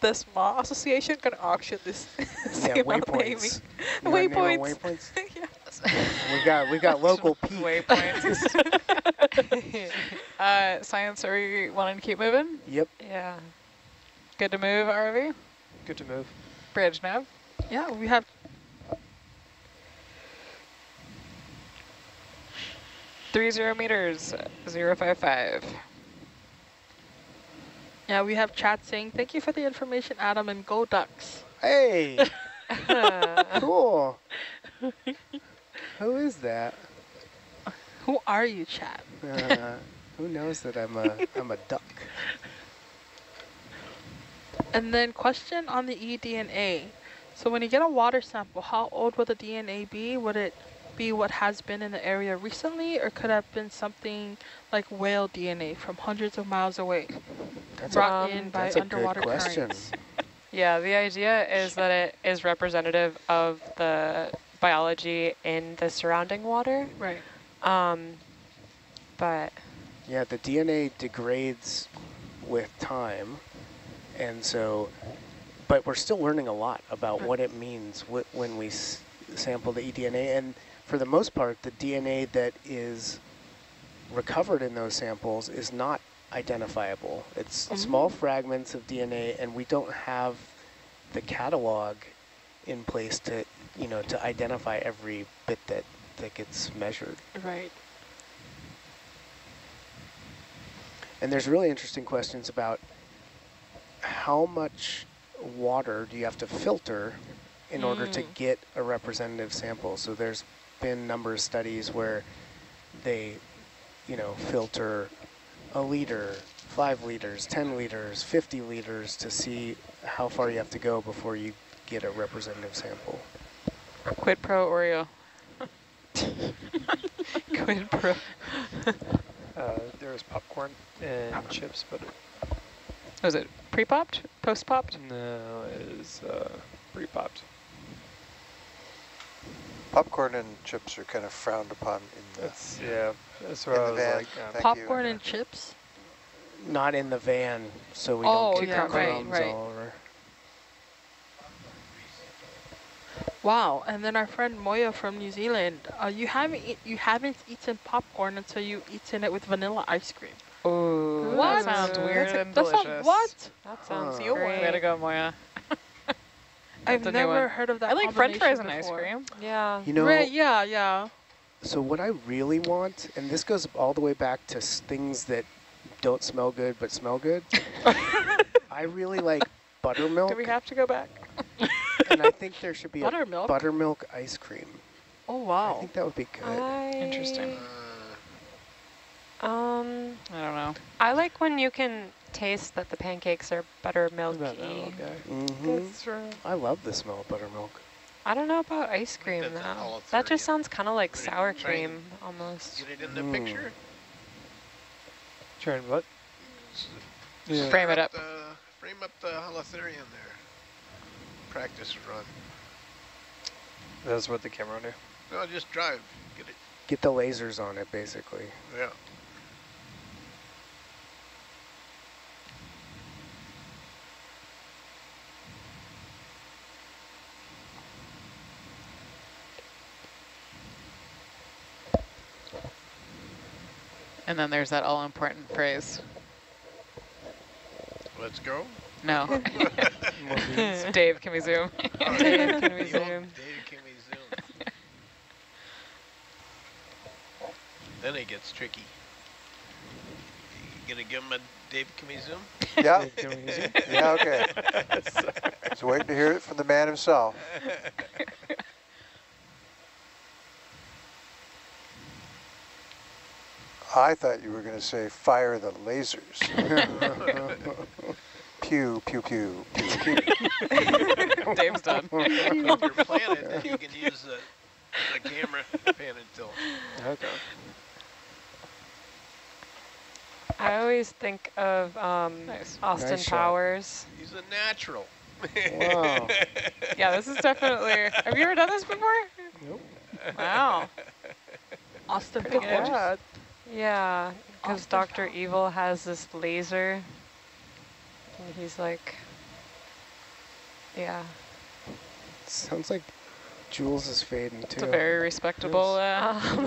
The small association can auction this. Yeah, same naming. waypoints. You wanna name 'em Waypoints. waypoints. yes. We got we got local peak. Waypoints. uh, science, are we wanting to keep moving? Yep. Yeah. Good to move, RV? Good to move. Bridge nav? Yeah, we have. Three zero meters, zero five five. Yeah, we have chat saying thank you for the information, Adam, and go Ducks. Hey, cool. Who is that? Who are you, chat? Uh, who knows that I'm a I'm a duck? And then question on the eDNA. So when you get a water sample, how old will the DNA be? Would it be what has been in the area recently, or could have been something like whale DNA from hundreds of miles away, That's brought Um, in by that's a good underwater question. currents? Yeah, the idea is that it is representative of the biology in the surrounding water. Right. Um, but Yeah, the DNA degrades with time, and so, but we're still learning a lot about what it means wh when we s sample the eDNA, and for the most part, the DNA that is recovered in those samples is not identifiable. It's Mm. small fragments of DNA, and we don't have the catalog in place to, you know, to identify every bit that, that gets measured. Right. And there's really interesting questions about how much water do you have to filter in order to Mm. get a representative sample. So there's been a number of studies where they, you know, filter a liter, five liters, 10 liters, 50 liters to see how far you have to go before you get a representative sample. Quid pro Oreo. Quid pro. Uh, there was popcorn and chips, but Was it pre-popped? Post-popped? no, it is uh, pre-popped. Popcorn and chips are kind of frowned upon in the, That's yeah. That's what in I the was van. like. Um, Popcorn you. and chips? Not in the van, so we Oh, don't get yeah, right, crumbs right. all over. Wow. And then our friend Moya from New Zealand, uh, you haven't eat, you haven't eaten popcorn until you eaten it with vanilla ice cream. Ooh, What? that sounds weird That's a- and that's a- delicious. what? that sounds Huh. You great. Way to go, Moya. I've That's never heard of that. I like French fries combination and ice cream. Yeah. You know, right, yeah, yeah. So what I really want, and this goes all the way back to things that don't smell good but smell good. I really like buttermilk, Do we have to go back? and I think there should be Buttermilk? a buttermilk ice cream. Oh, wow! I think that would be good. I, Interesting. Um, I don't know. I like when you can taste that the pancakes are buttermilky. that little guy. hmm true. I love the smell of buttermilk. I don't know about ice cream that's though. That just sounds kind of like sour train. cream almost. Get it in the Mm. picture. Trying what? Yeah. Frame it up. The, frame up the holothurian there. Practice run. That's what the camera do. No, just drive. Get it. Get the lasers on it, basically. Yeah. And then there's that all-important phrase. Let's go. No. Dave, can we zoom? Oh, Dave, can we zoom? Dave, can we zoom? then it gets tricky. You gonna give him a Dave, can we zoom? Yeah, Can we zoom? yeah, okay. So waiting to hear it from the man himself. I thought you were going to say fire the lasers. pew, pew, pew, pew, pew. Dave's done. if you're planted, then you can use the, the camera pan until. Okay. I always think of um, Nice. Austin Nice shot. Powers. He's a natural. Wow. Yeah, this is definitely. Have you ever done this before? Nope. Wow. Austin Powers. Yeah, because Dr. Evil has this laser. And he's like, yeah. Sounds like Jules is fading It's too. a very respectable. Uh, Um,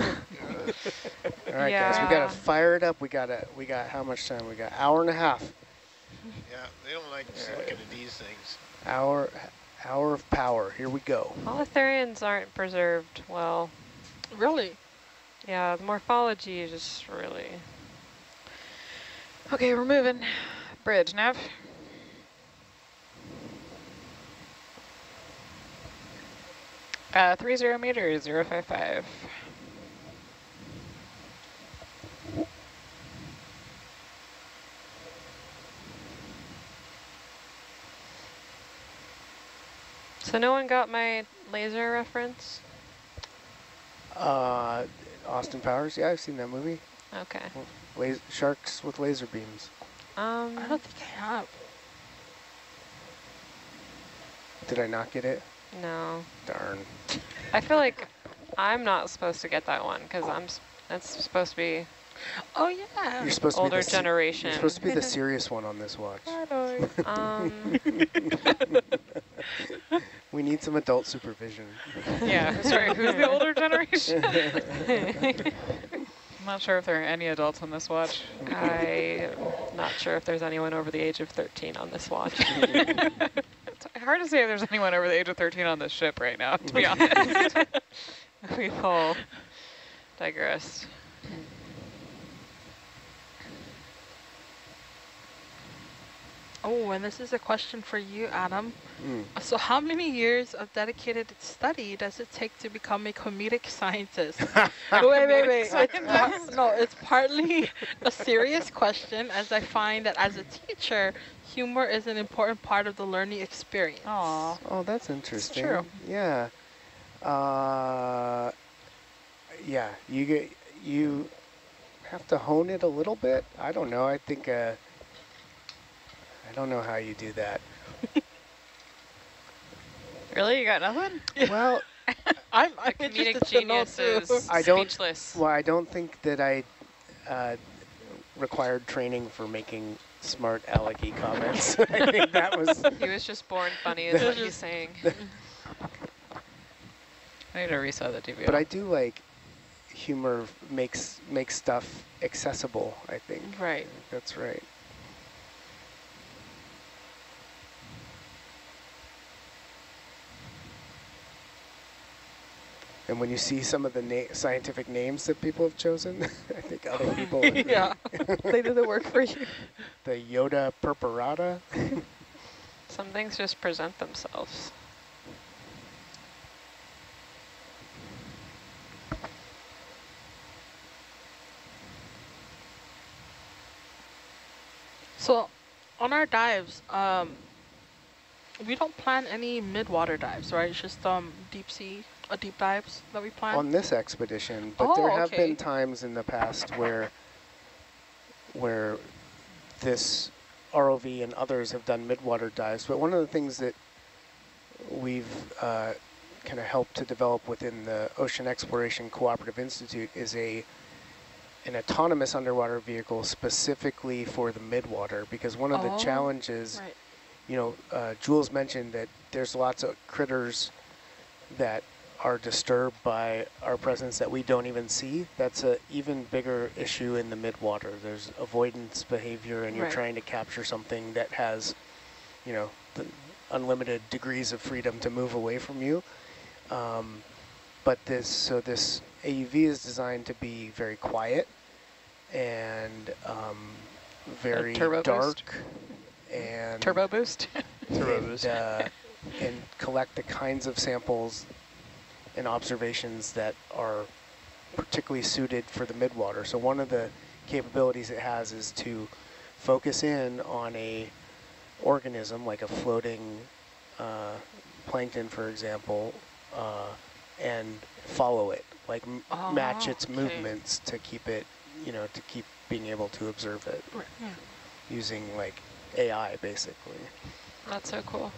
All right, guys, we gotta fire it up. We gotta. We got how much time? We got hour and a half. Yeah, they don't like just looking at these things. Hour, hour of power. Here we go. Holothurians aren't preserved well. Really? Yeah, the morphology is just really... okay, we're moving. Bridge, nav. Uh, three zero meters, zero five five. So no one got my laser reference? Uh, Austin Powers. Yeah, I've seen that movie. Okay. Las sharks with laser beams. Um, I don't think I have. Did I not get it? no. Darn. I feel like I'm not supposed to get that one because I'm. That's supposed to be Oh yeah. You're supposed to older be the se- generation. You're supposed to be the serious one on this watch. um, We need some adult supervision. Yeah, sorry, who's the older generation? I'm not sure if there are any adults on this watch. I'm not sure if there's anyone over the age of 13 on this watch. It's hard to say if there's anyone over the age of 13 on this ship right now, to be honest. We've all digressed. Oh, and this is a question for you, Adam. Mm. So how many years of dedicated study does it take to become a comedic scientist? wait, wait, wait. It's no, it's partly a serious question as I find that as a teacher, humor is an important part of the learning experience. Aw. Oh, that's interesting. It's true. Yeah. Uh, yeah, you get you have to hone it a little bit. I don't know. I think uh, I don't know how you do that. Really? You got nothing? well, I'm, The I'm comedic interested to know genius is I don't- speechless. well, I don't think that I uh, required training for making smart alecky comments. I think that was He was just born funny is what he's saying. I need to reset the DVR. But I do like humor makes makes stuff accessible, I think. Right. That's right. And when you see some of the na scientific names that people have chosen, I think other people Yeah, they did the work for you. the Yoda purpurata. Some things just present themselves. So on our dives, um, we don't plan any mid-water dives, right? It's just um, deep sea, uh, deep dives that we plan. on this expedition, but there Oh, have okay. been times in the past where where this ROV and others have done midwater dives. But one of the things that we've uh, kind of helped to develop within the Ocean Exploration Cooperative Institute is a an autonomous underwater vehicle specifically for the midwater because one of the Oh, challenges right. you know, uh, Jules mentioned that there's lots of critters that are disturbed by our presence that we don't even see, that's a even bigger issue in the midwater. There's avoidance behavior and you're Right. trying to capture something that has, you know, the unlimited degrees of freedom to move away from you. Um, but this, so this AUV is designed to be very quiet and um, very turbo dark boost? and Turbo boost. Turbo and, boost. uh, and collect the kinds of samples and observations that are particularly suited for the midwater. So one of the capabilities it has is to focus in on a organism like a floating uh, plankton, for example, uh, and follow it, like m- match Oh, its okay. movements to keep it, you know, to keep being able to observe it Right, yeah. using like AI basically. That's so cool.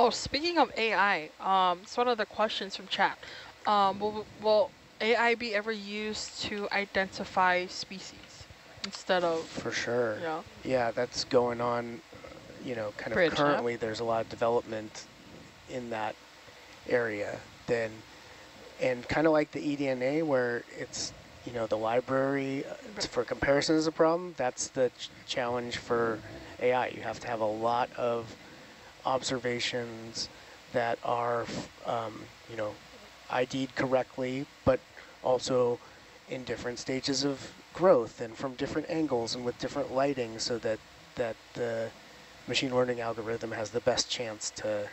Oh, speaking of AI, um, it's one of the questions from chat. Um, will, will AI be ever used to identify species instead of, For sure. yeah? Yeah, that's going on, uh, you know, kind Bridge, of huh? currently there's a lot of development in that area. Then, and kind of like the eDNA where it's, you know, the library uh, for comparison is a problem. That's the ch challenge for AI. You have to have a lot of observations that are, um, you know, ID'd correctly, but also in different stages of growth and from different angles and with different lighting so that, that the machine learning algorithm has the best chance to,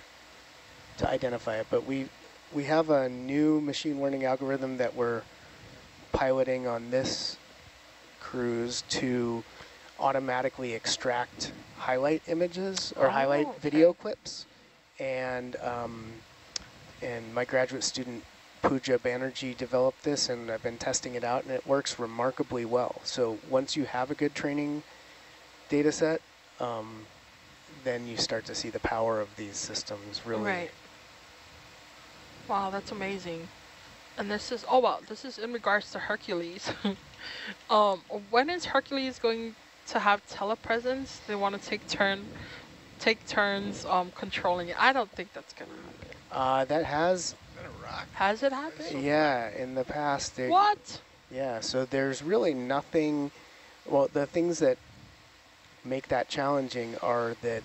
to identify it. But we, we have a new machine learning algorithm that we're piloting on this cruise to automatically extract highlight images or Oh, highlight okay. video clips. And, um, and my graduate student Pooja Banerjee developed this and I've been testing it out and it works remarkably well. So once you have a good training data set, um, then you start to see the power of these systems really. Right. Wow, that's amazing. And this is, oh wow, this is in regards to Hercules. um, when is Hercules going to have telepresence? They want to take turn, take turns um, controlling it. I don't think that's going to happen. Uh, that has, Is that a rock? Has it happened? yeah, in the past. They, What? Yeah, so there's really nothing, well, the things that make that challenging are that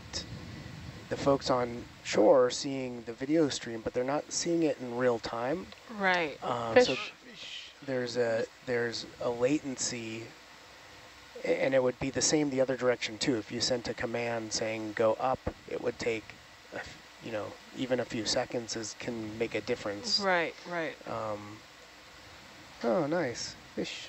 the folks on shore are seeing the video stream, but they're not seeing it in real time. Right. Um, Fish. so there's a there's a latency, a- and it would be the same the other direction too. If you sent a command saying go up, it would take, you know, even a few seconds is can make a difference. Right, right. Um, oh, nice fish.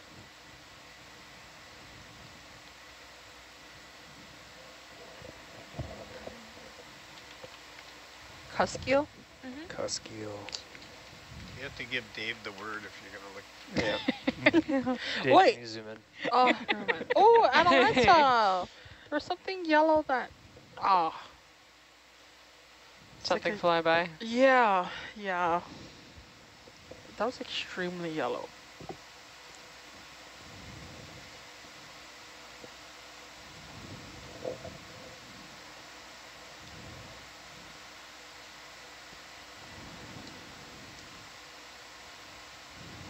Cuskeel? Cuskeel. You have to give Dave the word if you're going to look. Yeah. Dave, Wait. can you zoom in? Oh, never mind. Oh, Atalanta! There's something yellow that, ah. It's like Something a- fly by. Yeah, yeah. That was extremely yellow.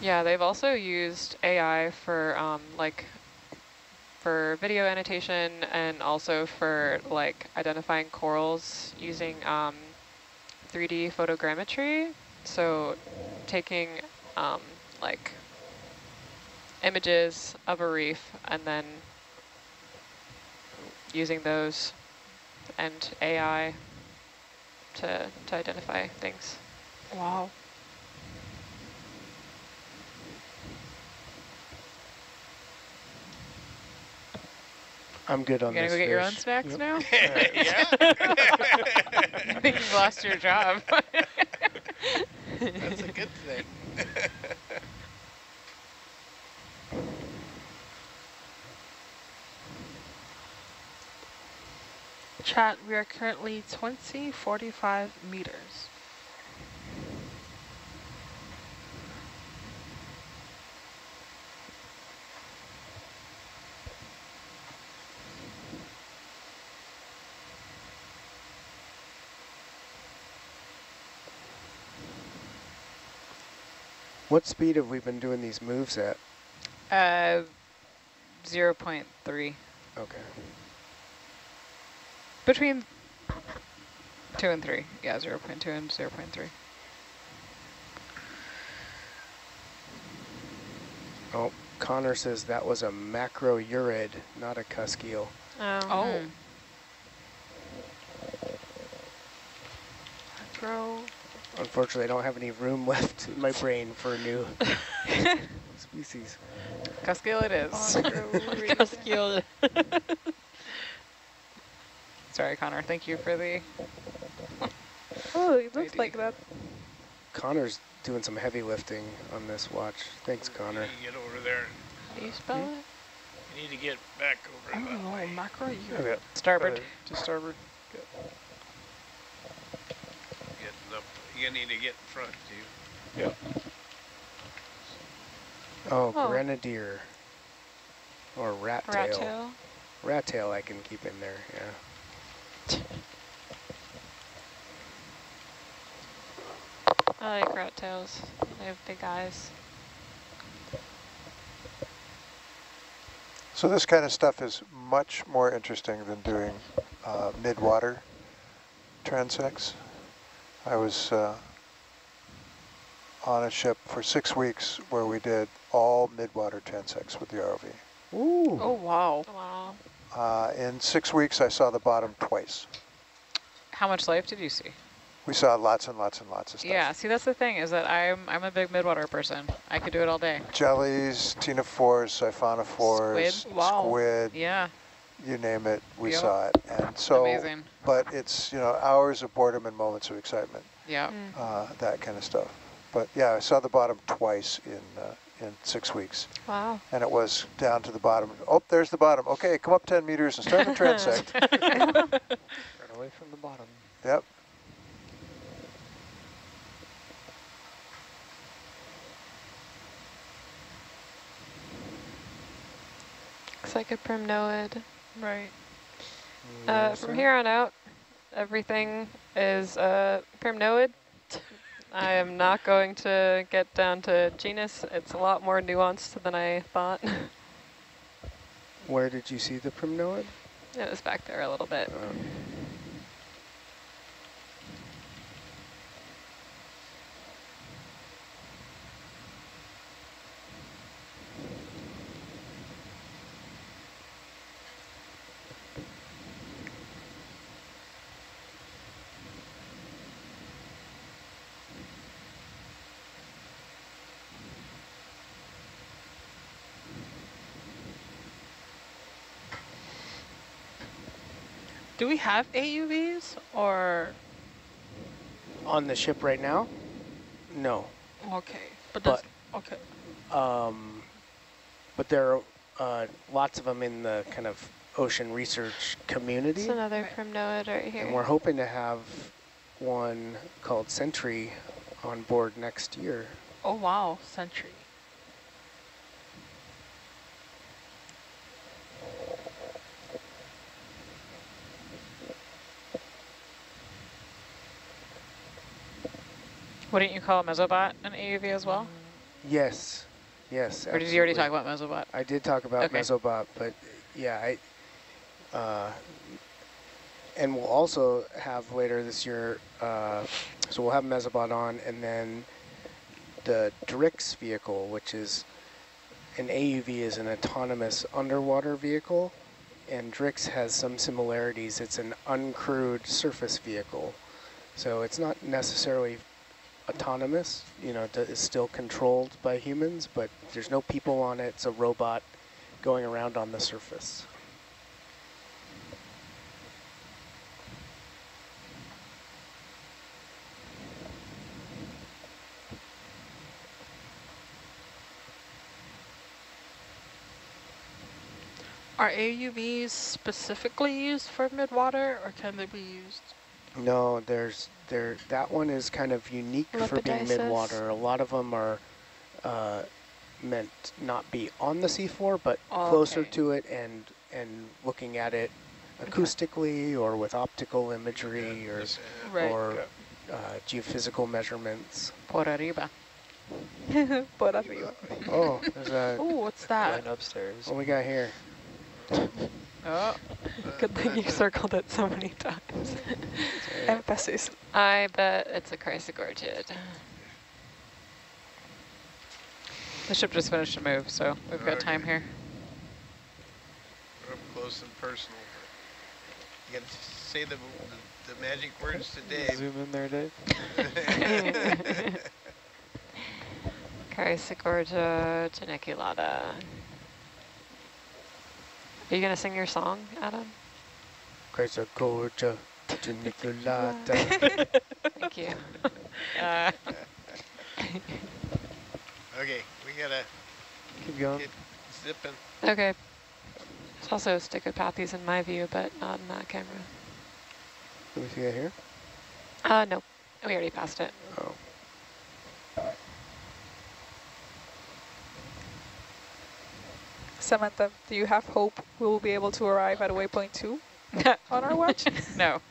Yeah, they've also used AI for um, like for video annotation and also for like identifying corals using um, 3D photogrammetry. So taking um, like images of a reef and then using those and AI to, to identify things. Wow. I'm good on this. You gonna this go get your own snacks Yep. now? yeah. I think you've lost your job. That's a good thing. Chat, we are currently 20, 45 meters. What speed have we been doing these moves at? Uh, 0 0.3. Okay. Between 2 and 3. Yeah, 0 0.2 and 0 0.3. Oh, Connor says that was a macrourid, not a cusk eel. Oh. Oh. Hmm. Grow. Unfortunately, I don't have any room left in my brain for a new species. Cuskeel it is. Cuskeel. Sorry, Connor. Thank you for the... Oh, it looks like that. Connor's doing some heavy lifting on this watch. Thanks, Connor. You get over there. How do you spell Hmm? it? You need to get back over I don't know, macro. You Okay. Starboard. Uh, to starboard. Good. Getting up. You need to get in front too. Yep. Oh, Oh. grenadier. Or rat tail. Rat tail. Rat tail I can keep in there, yeah. I like rat tails. They have big eyes. So this kind of stuff is much more interesting than doing uh, mid-water transects. I was uh, on a ship for six weeks where we did all midwater transects with the ROV. Ooh. Oh, wow. Wow. Uh, in six weeks, I saw the bottom twice. How much life did you see? We saw lots and lots and lots of stuff. Yeah, see, that's the thing, is that I'm I'm a big midwater person. I could do it all day. Jellies, ctenophores, siphonophores, Squid? Wow. squid, Yeah, you name it, we Yep. saw it. And so, amazing. but it's, you know, hours of boredom and moments of excitement, Yeah. Mm. uh, that kind of stuff. But yeah, I saw the bottom twice in uh, in six weeks, Wow. and it was down to the bottom. Oh, there's the bottom. Okay, come up 10 meters and start the transect. Run away from the bottom. Yep. Looks like a primnoid. Right. Uh, from here on out, everything is uh, primnoid. I am not going to get down to genus. It's a lot more nuanced than I thought. Where did you see the primnoid? it was back there a little bit. Um, Do we have AUVs or on the ship right now? No. okay? But But- okay. Um, but there are uh, lots of them in the kind of ocean research community. It's another primnoid right here. And we're hoping to have one called Sentry on board next year. Oh wow, Sentry. Wouldn't you call Mesobot an AUV as well? Yes, yes. Or did you already talk about Mesobot? I did talk about Okay. Mesobot, but yeah, I, uh, and we'll also have later this year, uh, so we'll have Mesobot on, and then the Drix vehicle, which is an AUV is an autonomous underwater vehicle, and Drix has some similarities. It's an uncrewed surface vehicle, so it's not necessarily autonomous, you know, it's still controlled by humans, but there's no people on it. It's a robot going around on the surface. Are AUVs specifically used for midwater, or can they be used? No, there's there. That one is kind of unique for being midwater. A lot of them are uh, meant not be on the seafloor, but Oh, closer to it and and looking at it acoustically or with optical imagery or Right. or uh, geophysical measurements. Por arriba. Por arriba. Oh, there's a, Oh, what's that? Line upstairs. what we got here? Oh, Good thing you circled it so many times. Emphasis. I bet it's a chrysogorgid. the ship just finished a move, so we've got time here. We're up close and personal. You gotta say the, the, the magic words to Dave. Zoom in there, Dave. Chrysogorgia geniculata. Are you gonna sing your song, Adam? Chrysogorgia geniculata. Thank you. Uh, okay, we gotta Keep going. get zipping. Okay. There's also Stichopathes in my view, but not in that camera. Can we see that here? Uh, no. We already passed it. Oh. Samantha, do you have hope we will be able to arrive at waypoint two on our watch? no.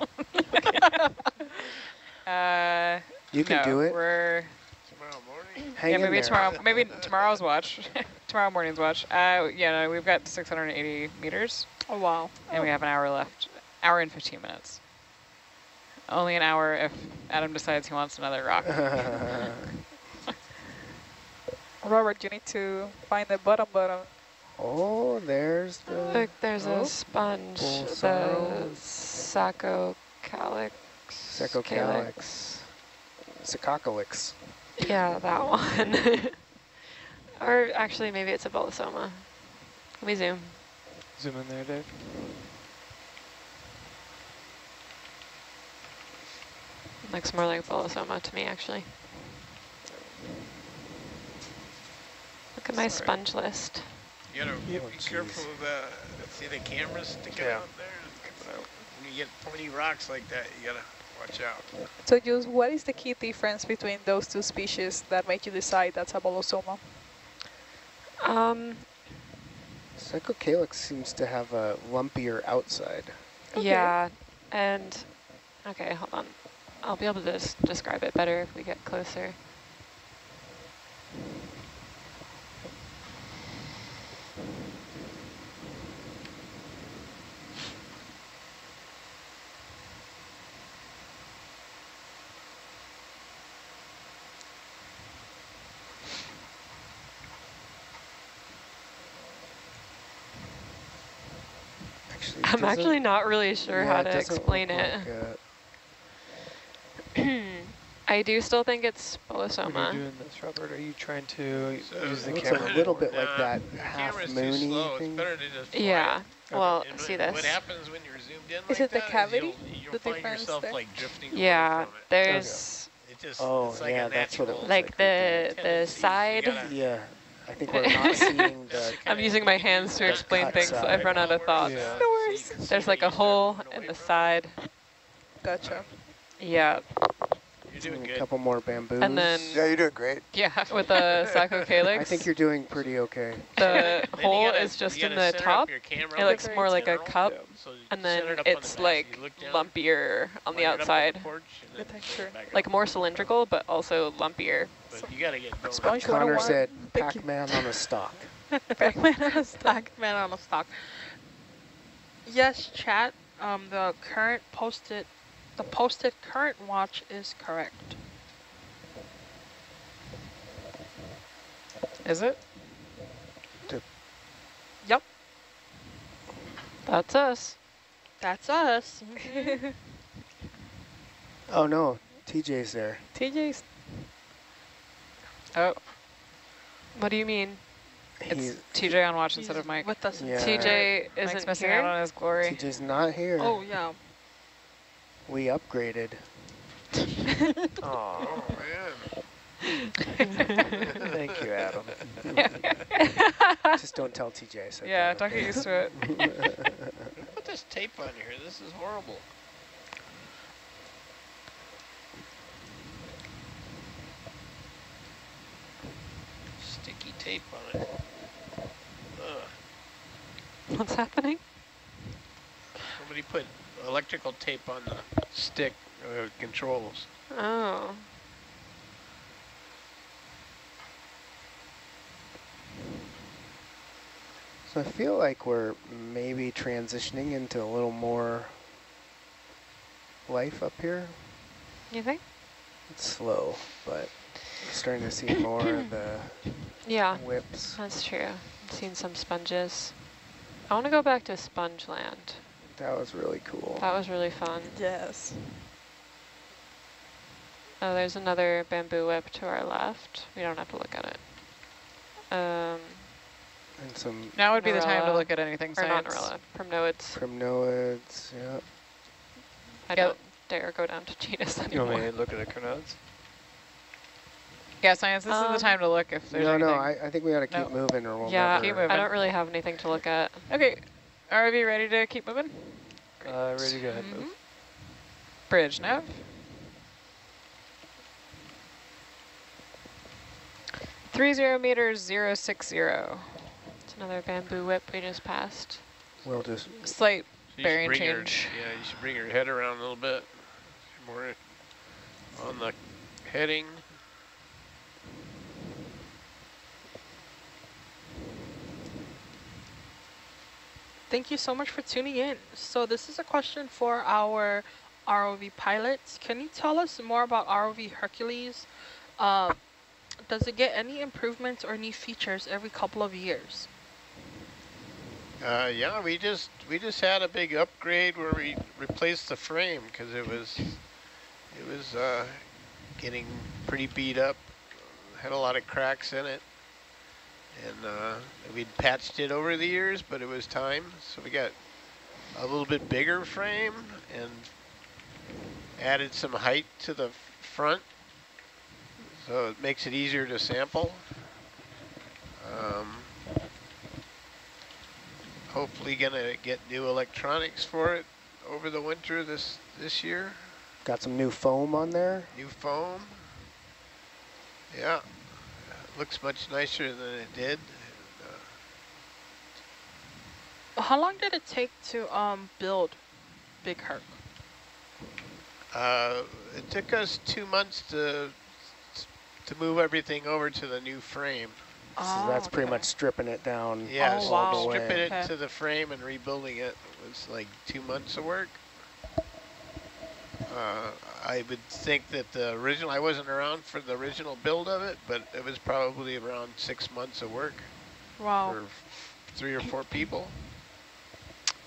uh, You can no, do it. We're Tomorrow morning? Hang yeah, maybe there. tomorrow. Maybe tomorrow's watch. tomorrow morning's watch. Uh, yeah, no, we've got 680 meters, Oh, wow. and we have an hour left. Hour and 15 minutes. Only an hour if Adam decides he wants another rock. Robert, you need to find the bottom bottom. Oh, there's the... Look, there's Oh. a sponge. The Pulsaro. Saccocalyx. Saccocalyx. Saccocalyx. Yeah, that one. or actually, maybe it's a bolosoma. Let me zoom. Zoom in there, Dave. Looks more like bolosoma to me, actually. Look at my sponge list. You gotta Yep. be careful of the, see the cameras sticking Yeah. out there? When you get pointy rocks like that, you gotta watch out. So Jules, what is the key difference between those two species that make you decide that's a bolosoma? Um, Saccocalyx seems to have a lumpier outside. Okay. yeah, and okay, hold on. I'll be able to describe it better if we get closer. Actually, I'm doesn't- actually not really sure yeah, how to explain look it. I do still think it's When you're bolosoma. doing this, Robert, are you trying to So use the looks camera? a little bit like that the half moony thing. It's better to just fly Yeah, it. well, And see what- What this? happens when you're zoomed in Is like it the that cavity? you'll, you'll The find difference yourself there? like drifting away Yeah, from it. there's It just, Oh, it's like yeah, a that's what it natural looks like the the side. Yeah, I think we're not seeing the... That's the I'm using my hands to explain things. side. I've run out of thoughts. Yeah. No worries. So you can see There's like a hole in the side. Gotcha. Yeah, You're doing mm, a couple more bamboos. and then Yeah, you're doing great. Yeah. with the Saccocalyx, I think you're doing pretty okay. the hole gotta- is just in the top, it looks more in like a general. cup, So and then it up on the it's like down, lumpier on the line it outside. porch, and texture. Like more cylindrical, but also lumpier. But you gotta get going. Sponge Connor said Pac-Man on a stock. Pac-Man on a stock. Man on a stock. Yes, chat. Um, the current posted, the posted current watch is correct. Is it? Yep, That's us. that's us. Oh no, TJ's there. TJ's Oh, What do you mean? it's TJ on watch instead of Mike. with us. Yeah. TJ isn't missing here. out on his glory. TJ's not here. Oh yeah. We upgraded. Oh man. thank you, Adam. Just don't tell TJ I said Yeah, that, don't get used to it. Put this tape on here. This is horrible. tape on it. Ugh. What's happening? Somebody put electrical tape on the stick uh, controls. Oh. So I feel like we're maybe transitioning into a little more life up here. You think? It's slow, but starting to see more of the Yeah, whips. that's true. I've seen some sponges. I want to go back to sponge land. That was really cool. That was really fun. Yes. Oh, there's another bamboo whip to our left. We don't have to look at it. Um, And some Now would be the time to look at anything or not science. Narella, primnoids. primnoids, yeah. I Yep. don't dare go down to genus You anymore. want me to look at the crinoids? Yeah, science, this is Um, the time to look if there's No, anything. no, I, I think we ought to keep No. moving or we'll yeah. Keep moving. I don't really have anything to look at. Okay, RV ready to keep moving? Uh, ready to go ahead and Mm-hmm. move. Bridge, nav. Three zero meters, zero six zero. It's another bamboo whip we just passed. We'll just... Slight You should bearing bring your- change. yeah, you should bring your head around a little bit. More on the heading. Thank you so much for tuning in. So this is a question for our ROV pilots. Can you tell us more about ROV Hercules? Uh, does it get any improvements or new features every couple of years? Uh, yeah, we just we just had a big upgrade where we replaced the frame because it was it was uh, getting pretty beat up, had a lot of cracks in it, and uh, we'd patched it over the years, but it was time, so we got a little bit bigger frame and added some height to the front, so it makes it easier to sample. Um, hopefully gonna get new electronics for it over the winter this this year. Got some new foam on there. New foam. Yeah, looks much nicer than it did. Uh, How long did it take to um, build Big Herc? Uh, it took us two months to to move everything over to the new frame. So that's pretty much stripping it down Yeah, Oh, so wow. stripping it Okay. to the frame and rebuilding it was like two months of work. Uh, I would think that the original, I wasn't around for the original build of it, but it was probably around six months of work Wow. for three or four people.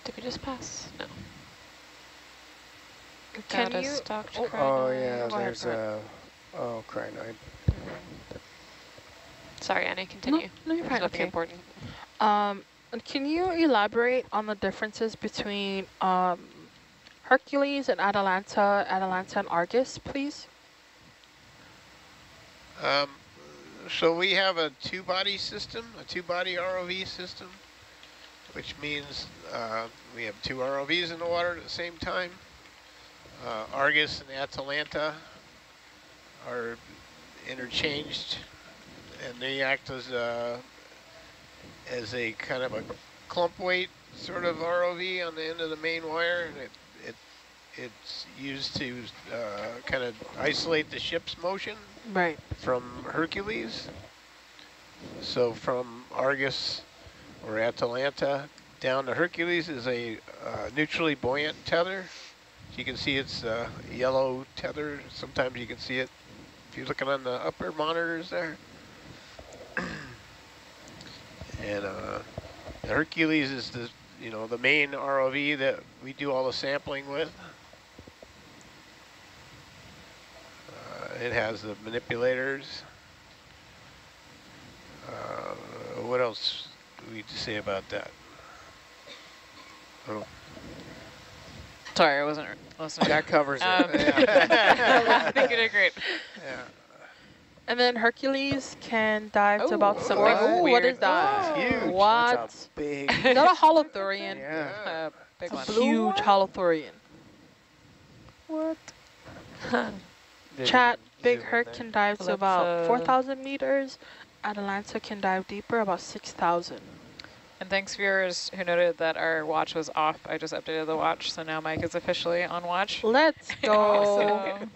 Did we just pass? No. Can Got a you- stocked oh, Oh, yeah, Go there's a... Oh, crinoid. Sorry, Annie, continue. no, you're There's fine. nothing Okay. important. Um, can you elaborate on the differences between um, Hercules and Atalanta, Atalanta and Argus, please? Um, so we have a two-body system, a two-body ROV system, which means uh, we have two ROVs in the water at the same time. Uh, Argus and Atalanta are interchanged, and they act as a, as a kind of a clump weight sort of ROV on the end of the main wire, and it, it's used to uh, kind of isolate the ship's motion Right. from Hercules. So from Argus or Atalanta down to Hercules is a uh, neutrally buoyant tether. You can see it's a yellow tether. Sometimes you can see it if you're looking on the upper monitors there. and uh, Hercules is the you know the main ROV that we do all the sampling with. Uh, it has the manipulators. Uh, what else do we need to say about that? Oh, Sorry, I wasn't listening. That covers it. Um, Yeah. I think you did great. yeah. And then Hercules can dive to about Ooh, something. what? Ooh, what Weird. is that? It's huge. What? That's a big... Is that a holothurian? yeah. Uh, big It's one. a huge holothurian. What? Yeah, Chat, Big zoom Herc can dive to about uh, 4,000 meters. Atalanta can dive deeper, about 6,000. And thanks viewers who noted that our watch was off. I just updated the watch, so now Mike is officially on watch. Let's go. Awesome.